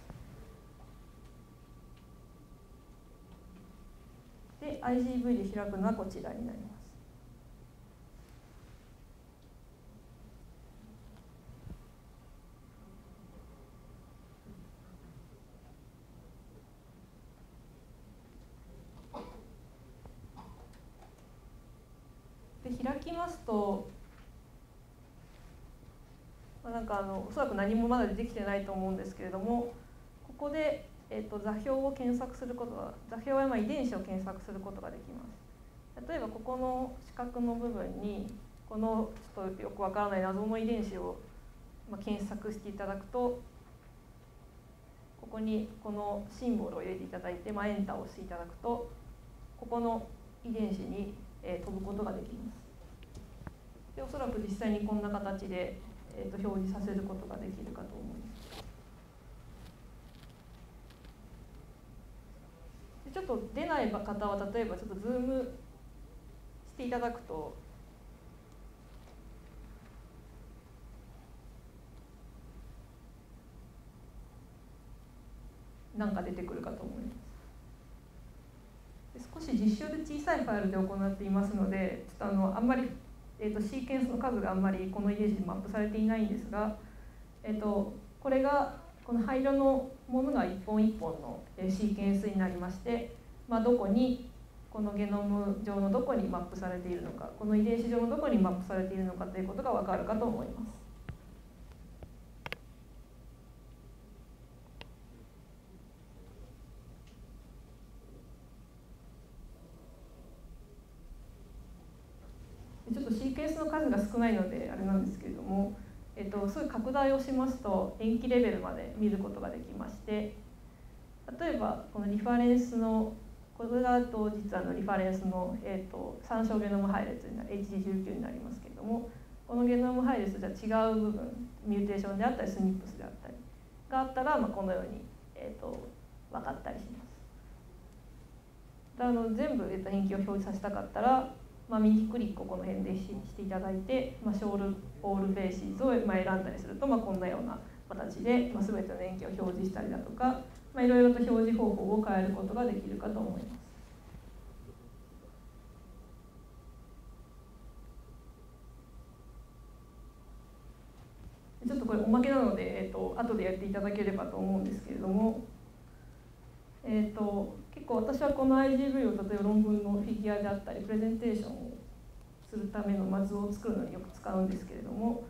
で IGV で開くのはこちらになりますで開きますと、まあ、なんかあのおそらく何もまだ出てきてないと思うんですけれどもここで、えーと、座標を検索することは座標はま遺伝子を検索することができます。例えばここの四角の部分にこのちょっとよくわからない謎の遺伝子をま検索していただくとここにこのシンボルを入れていただいて、まあ、エンターを押していただくとここの遺伝子にえー、飛ぶことができます。でおそらく実際にこんな形で、えーと、表示させることができるかと思います。でちょっと出ない方は例えばちょっとズームしていただくとなんか出てくるかと思います。少し実証で小さいファイルで行っていますのでちょっとあのあんまり、えーと、シーケンスの数があんまりこの遺伝子にマップされていないんですが、えーと、これがこの灰色のものが一本一本のシーケンスになりまして、まあ、どこにこのゲノム上のどこにマップされているのかこの遺伝子上のどこにマップされているのかということが分かるかと思います。ょっとシーケンスの数が少ないのであれなんですけれども、えっと、すぐ拡大をしますと塩基レベルまで見ることができまして例えばこのリファレンスのこれがと実はのリファレンスの、えーと、参照ゲノム配列になる HG19 になりますけれどもこのゲノム配列とじゃ違う部分ミューテーションであったりスニップスであったりがあったら、まあ、このように、えーと、分かったりします。あの全部、えっと、変形を表示させたかったらまあ、右クリックをこの辺でししていただいて、まあ、ショールオールベーシーズをま選んだりすると、まあ、こんなような形で、まあ、全ての年金を表示したりだとか、まあ、いろいろと表示方法を変えることができるかと思います。ちょっとこれおまけなので、えっと後でやっていただければと思うんですけれども、えっと構私はこの IGV を例えば論文のフィギュアであったりプレゼンテーションをするための図を作るのによく使うんですけれども、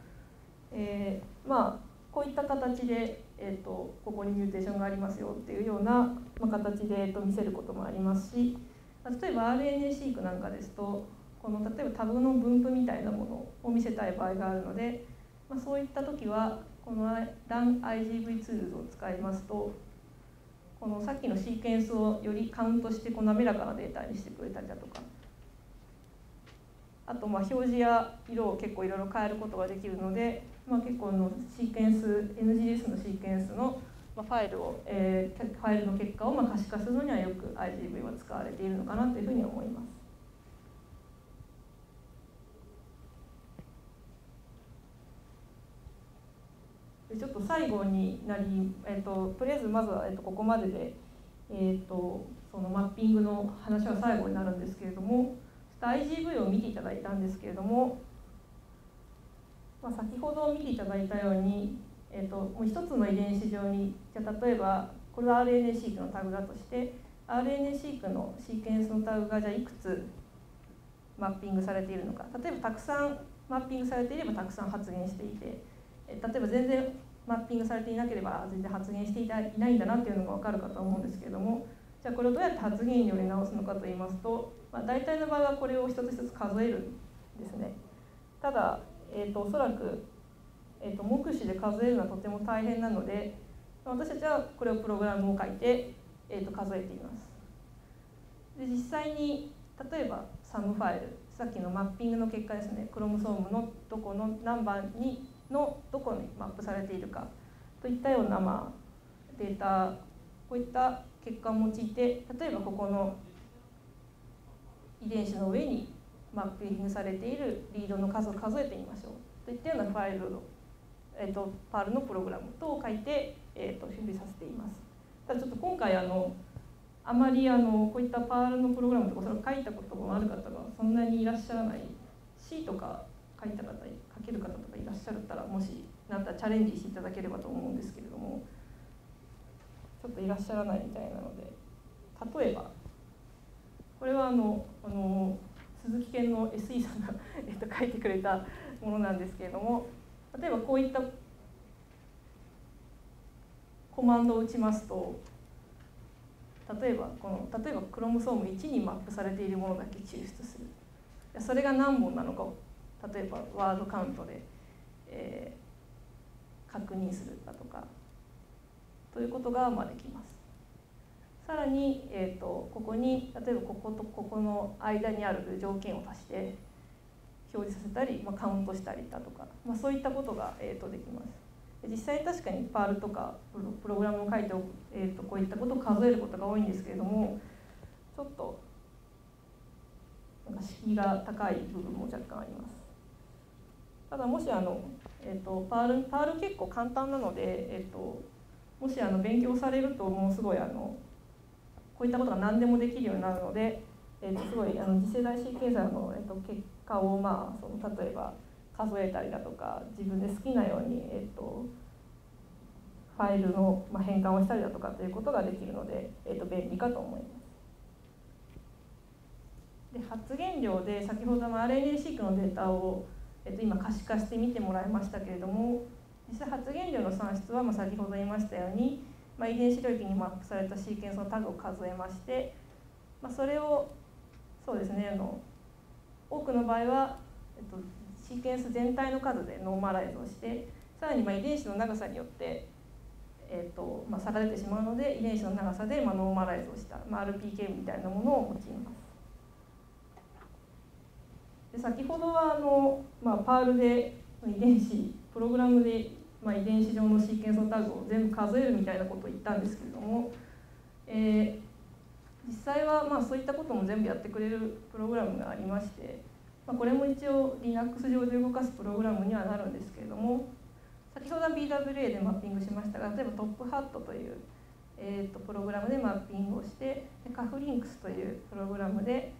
えー、まあこういった形で、えーと、ここにミューテーションがありますよっていうような、まあ、形で、えーと、見せることもありますし例えば RNA シークなんかですとこの例えばタブの分布みたいなものを見せたい場合があるので、まあ、そういった時はこの RANIGV ツールを使いますとこのさっきのシーケンスをよりカウントしてこう滑らかなデータにしてくれたりだとかあとまあ表示や色を結構いろいろ変えることができるので、まあ、結構のシーケンス NGS のシーケンスのファイルを、えー、ファイルの結果をまあ可視化するのにはよく IGV は使われているのかなというふうに思います。ちょっと最後になり、えーと、とりあえずまずは、えーと、ここまでで、えーと、そのマッピングの話は最後になるんですけれども IGV を見ていただいたんですけれども、まあ、先ほど見ていただいたように、えーと、もう一つの遺伝子上にじゃ例えばこれは RNA シークのタグだとして RNA シークのシーケンスのタグがじゃいくつマッピングされているのか。例えばたくさんマッピングされていればたくさん発現していて例えば全然マッピングされていなければ全然発現していないんだなっていうのが分かるかと思うんですけれどもじゃあこれをどうやって発現量に直すのかといいますと、まあ、大体の場合はこれを一つ一つ数えるんですね。ただ、えーと、おそらく、えーと、目視で数えるのはとても大変なので私たちはこれをプログラムを書いて、えーと数えています。で実際に例えばサムファイルさっきのマッピングの結果ですねクロモソームのどこの何番にのどこにマップされているかといったような、まあ、データこういった結果を用いて例えばここの遺伝子の上にマッピングされているリードの数を数えてみましょうといったようなファイルを、えーと、パールのプログラム等を書いて、えーと、と準備させています。ただちょっと今回あのあまりあのこういったパールのプログラムとかそれを書いたこともある方がそんなにいらっしゃらない C とか書いた方ける方とかいらっしゃったらもしなったらチャレンジしていただければと思うんですけれどもちょっといらっしゃらないみたいなので例えばこれはあのあの鈴木健の SE さんが、*laughs* えっと、書いてくれたものなんですけれども例えばこういったコマンドを打ちますと例えばこの例えばクロモソーム1にマップされているものだけ抽出する。それが何本なのかを例えばワードカウントで、えー、確認するだとかということがまあできます。さらに、えーと、ここに例えばこことここの間にある条件を足して表示させたり、まあ、カウントしたりだとか、まあ、そういったことが、えーと、できます。実際に確かにパールとかプログラムを書いて、えーと、とこういったことを数えることが多いんですけれどもちょっとなんか敷居が高い部分も若干あります。ただもしあの、えー、とパールパール結構簡単なので、えー、ともしあの勉強されるともうすごいあのこういったことが何でもできるようになるので、えー、とすごいあの次世代シーケンサの、えー、と結果を、まあ、その例えば数えたりだとか自分で好きなように、えー、とファイルの、変換をしたりだとかということができるので、えー、と便利かと思います。で発現量で先ほどの RNA シークのデータを、えー、と今可視化してみてもらいましたけれども実際発現量の算出は、まあ、先ほど言いましたように、まあ、遺伝子領域にマップされたシーケンスのタグを数えまして、まあ、それをそうですねあの多くの場合は、えっと、シーケンス全体の数で normalize をしてさらにまあ遺伝子の長さによって、えっとまあ、差が出てしまうので遺伝子の長さでまあ normalize をした、まあ、RPK みたいなものを用います。で先ほどはあの、まあ、 Perl で遺伝子プログラムでまあ、遺伝子上のシーケンスのタグを全部数えるみたいなことを言ったんですけれども、えー、実際はまあそういったことも全部やってくれるプログラムがありまして、まあ、これも一応 Linux 上で動かすプログラムにはなるんですけれども先ほどは BWA でマッピングしましたが例えばトップハットという、えー、とプログラムでマッピングをしてカフリンクスというプログラムで、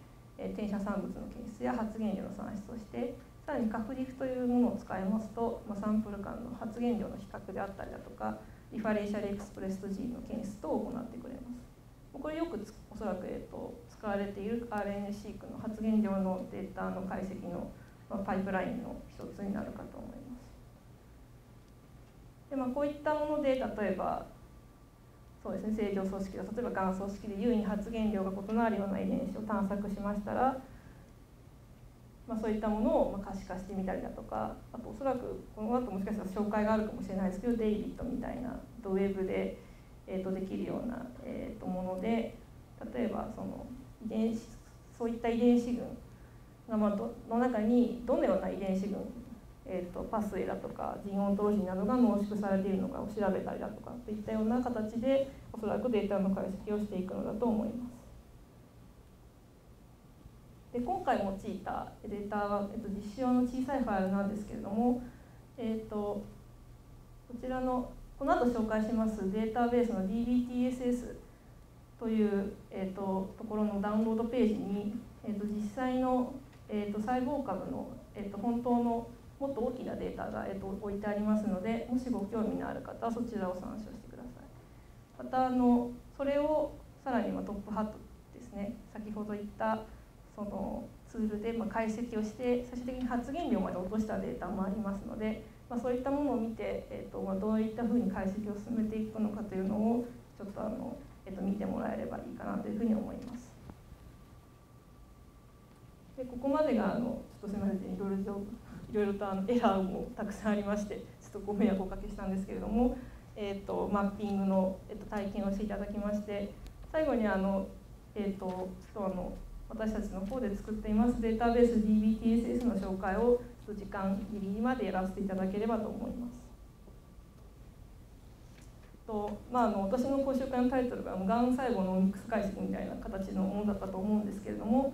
転写産物の検出や発現量の算出をしてさらにカフリフというものを使いますと、まあ、サンプル間の発現量の比較であったりだとかリファレンシャルエクスプレスジーンの検出等を行ってくれます。これよくおそらく、えーと、使われている RNA シークの発現量のデータの解析の、まあ、パイプラインの一つになるかと思います。で、まあ、こういったもので例えばそうですね正常組織と例えばがん組織で優位に発現量が異なるような遺伝子を探索しましたらまあ、そういったものを可視化してみたりだとかあとおそらくこの後もしかしたら紹介があるかもしれないですけどデイビッドみたいなウェブで、えー、とできるような、えー、ともので例えばその遺伝子そういった遺伝子群の中にどのような遺伝子群、えー、とパスウェイだとかジンオントロジンなどが濃縮されているのかを調べたりだとかといったような形でおそらくデータの解析をしていくのだと思います。で今回用いたデータは、えっと、実施用の小さいファイルなんですけれども、えっと、こちらのこの後紹介しますデータベースの DBTSS という、えーと、ところのダウンロードページに、えーと、実際の、えーと、細胞株の、えー、と本当のもっと大きなデータが、えー、と置いてありますのでもしご興味のある方はそちらを参照してくださいまたあのそれをさらにトップハットですね先ほど言ったそのツールでま解析をして最終的に発言量まで落としたデータもありますので、まあ、そういったものを見て、えーとまあ、どういったふうに解析を進めていくのかというのをちょっとあの、えー、と見てもらえればいいかなというふうに思います。でここまでがあのちょっとすみませんいろいろいろいろとあのエラーもたくさんありましてちょっとご迷惑をおかけしたんですけれども、えーと、マッピングの、えーと、体験をしていただきまして最後にあの、えーと、ちょっとあの私たちの方で作っていますデータベース DBTSS の紹介をちょっと時間ギリギリまでやらせていただければと思います。とまあ、あの私の講習会のタイトルが「がん細胞のミックス解析」みたいな形のものだったと思うんですけれども、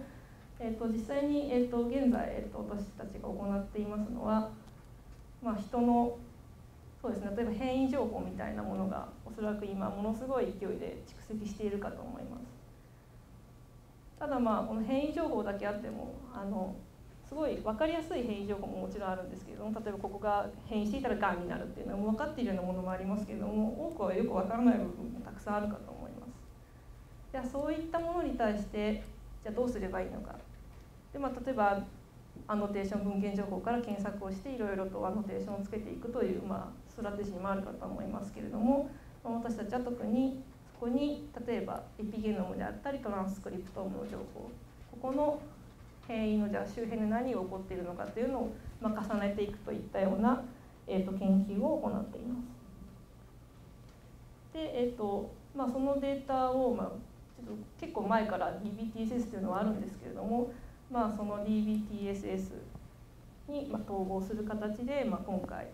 えーと、実際に、えーと、現在、えーと、私たちが行っていますのは、まあ、人のそうですね例えば変異情報みたいなものがおそらく今ものすごい勢いで蓄積しているかと思います。ただまあこの変異情報だけあってもあのすごい分かりやすい変異情報ももちろんあるんですけれども例えばここが変異していたらがんになるっていうのは分かっているようなものもありますけれども多くはよく分からない部分もたくさんあるかと思います。そういったものに対してじゃあどうすればいいのかで、まあ、例えばアノテーション文献情報から検索をしていろいろとアノテーションをつけていくという、まあ、ストラテジーもあるかと思いますけれども、まあ、私たちは特にそこに例えばエピゲノムであったりトランスクリプトームの情報ここの変異のじゃあ周辺で何が起こっているのかというのを、まあ、重ねていくといったような、えーと、研究を行っています。で、えーとまあ、そのデータを、まあ、ちょっと結構前から DBTSS というのはあるんですけれども、まあ、その DBTSS に、まあ、統合する形で、まあ、今回、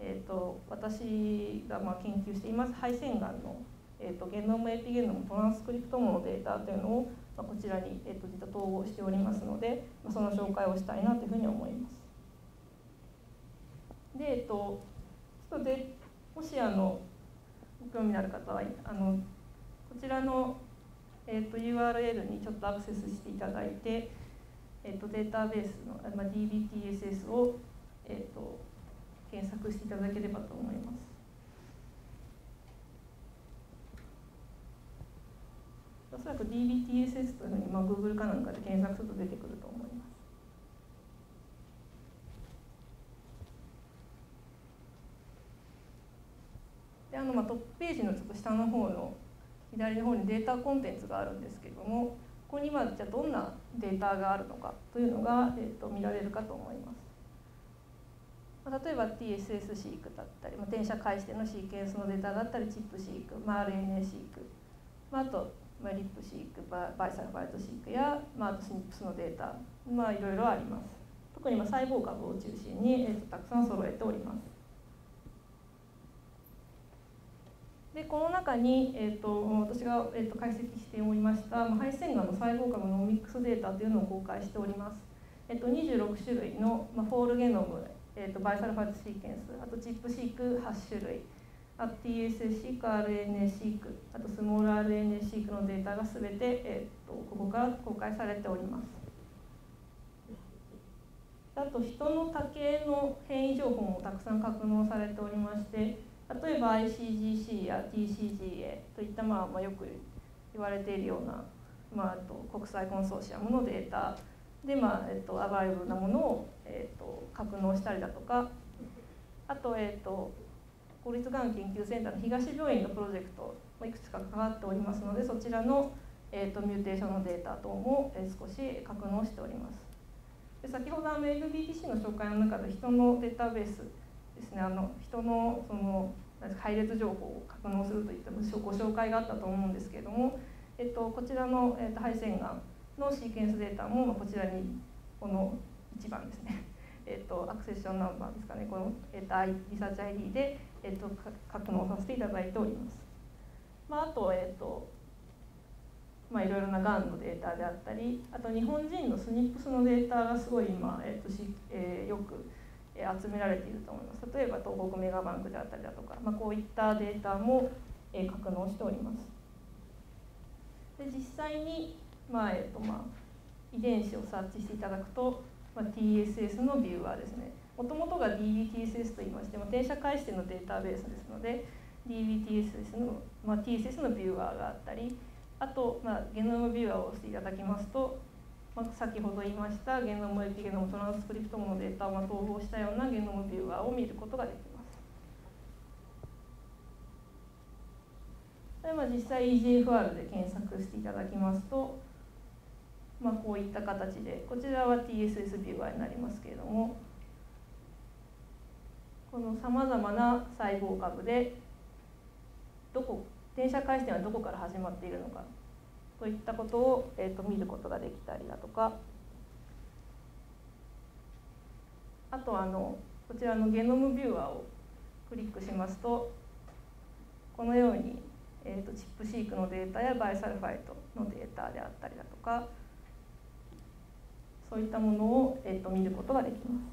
えーと、私がまあ研究しています肺腺がんの、えーと、ゲノムエピゲノムトランスクリプトモのデータというのを、まあ、こちらに、えーと、実は統合しておりますので、まあ、その紹介をしたいなというふうに思います。で、えっ、ー、と、ちょっとでもしあの興味のある方はあのこちらの、えー、と URL にちょっとアクセスしていただいて、えー、とデータベースの、まあ、DBTSS を、えー、と検索していただければと思います。おそらく DBTSS というふうに、まあ、Google かなんかで検索すると出てくると思います。であのまあトップページのちょっと下の方の左の方にデータコンテンツがあるんですけれどもここにはじゃあどんなデータがあるのかというのが、えー、と見られるかと思います。例えば TSS シークだったり、まあ、転写回してのシーケンスのデータだったりチップシーク、まあ、RNA シーク、まあ、あと、まあ、リップシークバイサルファイトシークや、まあ、あとスニップスのデータ、まあ、いろいろあります特にまあ細胞株を中心に、えー、とたくさん揃えておりますでこの中に、えーと、私が、えーと、解析しておりました、まあ、肺腺がんの細胞株のオミックスデータというのを公開しております、えーと、26種類の、まあ、 whole genome、えー、と bisulfite シーケンスあと ChIP-seq 8種類あと TSS-seq RNA シークあとスモール RNA シークのデータが全て、えー、とここから公開されております。あとヒトの多型の変異情報もたくさん格納されておりまして例えば ICGC や TCGA といった、まあ、まあよく言われているような、まあ、と国際コンソーシアムのデータで、まあえっと、アバイブなものを、えっと、格納したりだとかあと,、えっと公立がん研究センターの東病院のプロジェクトもいくつか関わっておりますのでそちらの、えっと、ミューテーションのデータ等も、え少し格納しております。で先ほどあの LBTC の紹介の中で人のデータベースですね。あの人のその配列情報を格納するといったご紹介があったと思うんですけれども、えっと、こちらの、えっと、肺腺がんのシーケンスデータもこちらにこの1番ですね、*laughs* えっと、アクセッションナンバーですかね。この、えっと、リサーチ ID で、えっと、格納させていただいております。まあ、あと、えっとまあ、いろいろながんのデータであったりあと日本人のスニップスのデータがすごい今、えっとしえー、よく集められていると思います。例えば東北メガバンクであったりだとか、まあ、こういったデータも格納しております。で実際に、まあえっとまあ、遺伝子を察知していただくと、まあ、TSS のビューワーですね。もともとが DBTSS といいましても転写回してのデータベースですので DBTSS の、まあ、TSS のビューワーがあったりあと、まあ、ゲノムビューワーを押していただきますと、まあ、先ほど言いましたゲノムエピゲノムトランスクリプトムのデータを統合したようなゲノムビューワーを見ることができます。でまあ、実際 EGFR で検索していただきますと、まあ、こういった形でこちらは TSS ビューワーになりますけれどもこのさまざまな細胞株でどこ転写回線はどこから始まっているのかといったことを、えーと、見ることができたりだとか。あとあのこちらのゲノムビューアーをクリックしますとこのように、えーと、チップシークのデータやバイサルファイトのデータであったりだとかそういったものを、えーと見ることができます。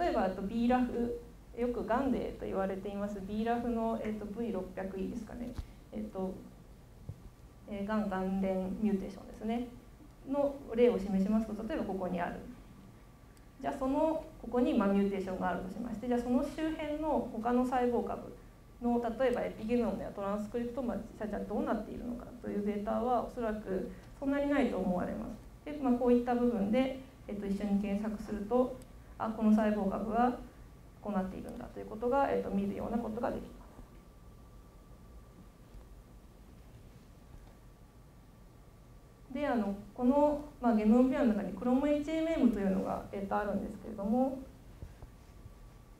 例えばと B ラフ。よくがんでと言われています。B ラフの、えーと、V600E ですかね、えーとえー、がん関連ミューテーションですねの例を示しますと例えばここにあるじゃあそのここにまミューテーションがあるとしましてじゃあその周辺の他の細胞株の例えばエピゲノムやトランスクリプトマ実際じゃどうなっているのかというデータはおそらくそんなにないと思われます。でまあ、こういった部分で、えっと、一緒に検索するとあこの細胞株はこうなっているんだということが、えーと、見るようなことができます。であのこの、まあ、ゲノムビアの中にクロム HMM というのが、えーと、あるんですけれども、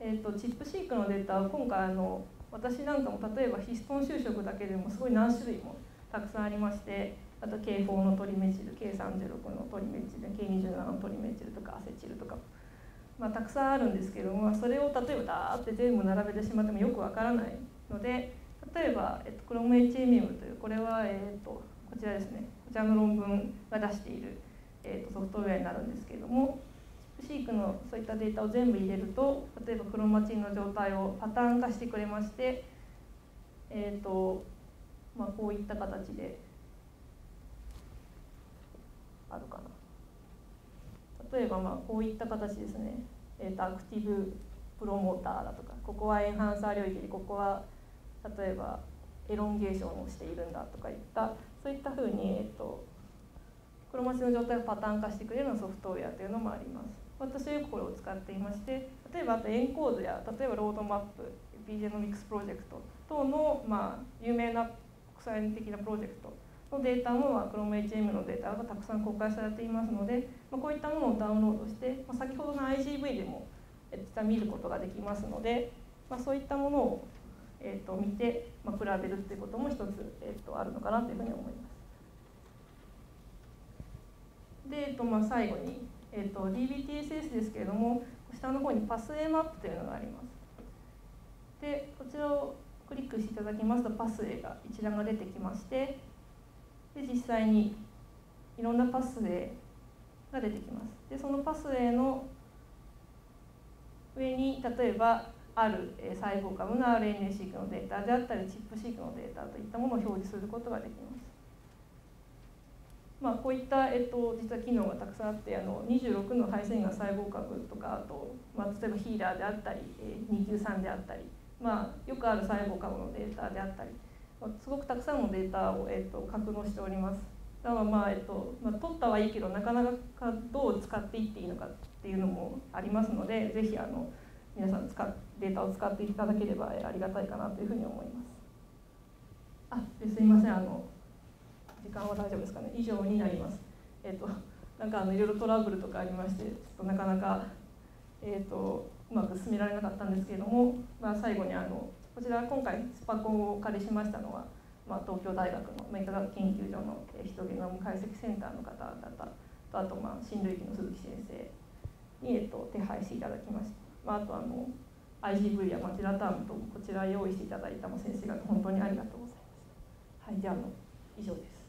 えーと、チップシークのデータは今回あの私なんかも例えばヒストン就職だけでもすごい何種類もたくさんありましてあと K4 のトリメチル K36 のトリメチル K27 のトリメチルとかアセチルとかまあ、たくさんあるんですけどもそれを例えばダーって全部並べてしまってもよくわからないので例えば、えっと、クロム HMM というこれは、えっと、こちらですね。こちらの論文が出している、えっと、ソフトウェアになるんですけれどもシークのそういったデータを全部入れると例えばクロマチンの状態をパターン化してくれまして、えっとまあ、こういった形であるかな。例えばまあこういった形ですね、えーと、 active promoter だとかここはエンハンサー領域でここは例えば elongation をしているんだとかいったそういったふうに、えーと、クロマチンの状態をパターン化してくれるソフトウェアというのもあります。私はよくこれを使っていまして例えばあと ENCODE や例えばロードマップ b ジェノミクスプロジェクト等の、まあ、有名な国際的なプロジェクトのデータも ChromeHM のデータがたくさん公開されていますので、まあ、こういったものをダウンロードして、まあ、先ほどの IGV でも実は見ることができますので、まあ、そういったものを、えー、と見て、まあ、比べるっていうことも一つ、えー、とあるのかなというふうに思います。で、えーとまあ、最後に、えー、と DBTSS ですけれども下の方にパスウェイマップというのがあります。でこちらをクリックしていただきますとパスウェイが一覧が出てきましてで実際にいろんなパスウェイが出てきますでそのパスウェイの上に例えばある細胞株の RNA シークのデータであったりチップシークのデータといったものを表示することができます。まあ、こういった、えっと、実は機能がたくさんあってあの26の配線が細胞株とかあと、まあ、例えばヒーラーであったり293であったり、まあ、よくある細胞株のデータであったりまあすごくたくさんのデータを、えーと、格納しております。だからまあ、えっとまあ、取ったはいいけどなかなかどう使っていっていいのかっていうのもありますのでぜひあの皆さん使データを使っていただければありがたいかなというふうに思います。あですいませんあの時間は大丈夫ですかね以上になります。えっ、となんかあのいろいろトラブルとかありましてちょっとなかなか、えーとうまく進められなかったんですけれども、まあ、最後にあのこちら今回スパコンをお借りしましたのは、まあ、東京大学のメタ学研究所のヒトゲノム解析センターの方々とあとまあ新類期の鈴木先生に、えっと、手配していただきました、まあ、あとあの IGV やマテラタームとこちら用意していただいた先生が本当にありがとうございました。はい、じゃあの以上です。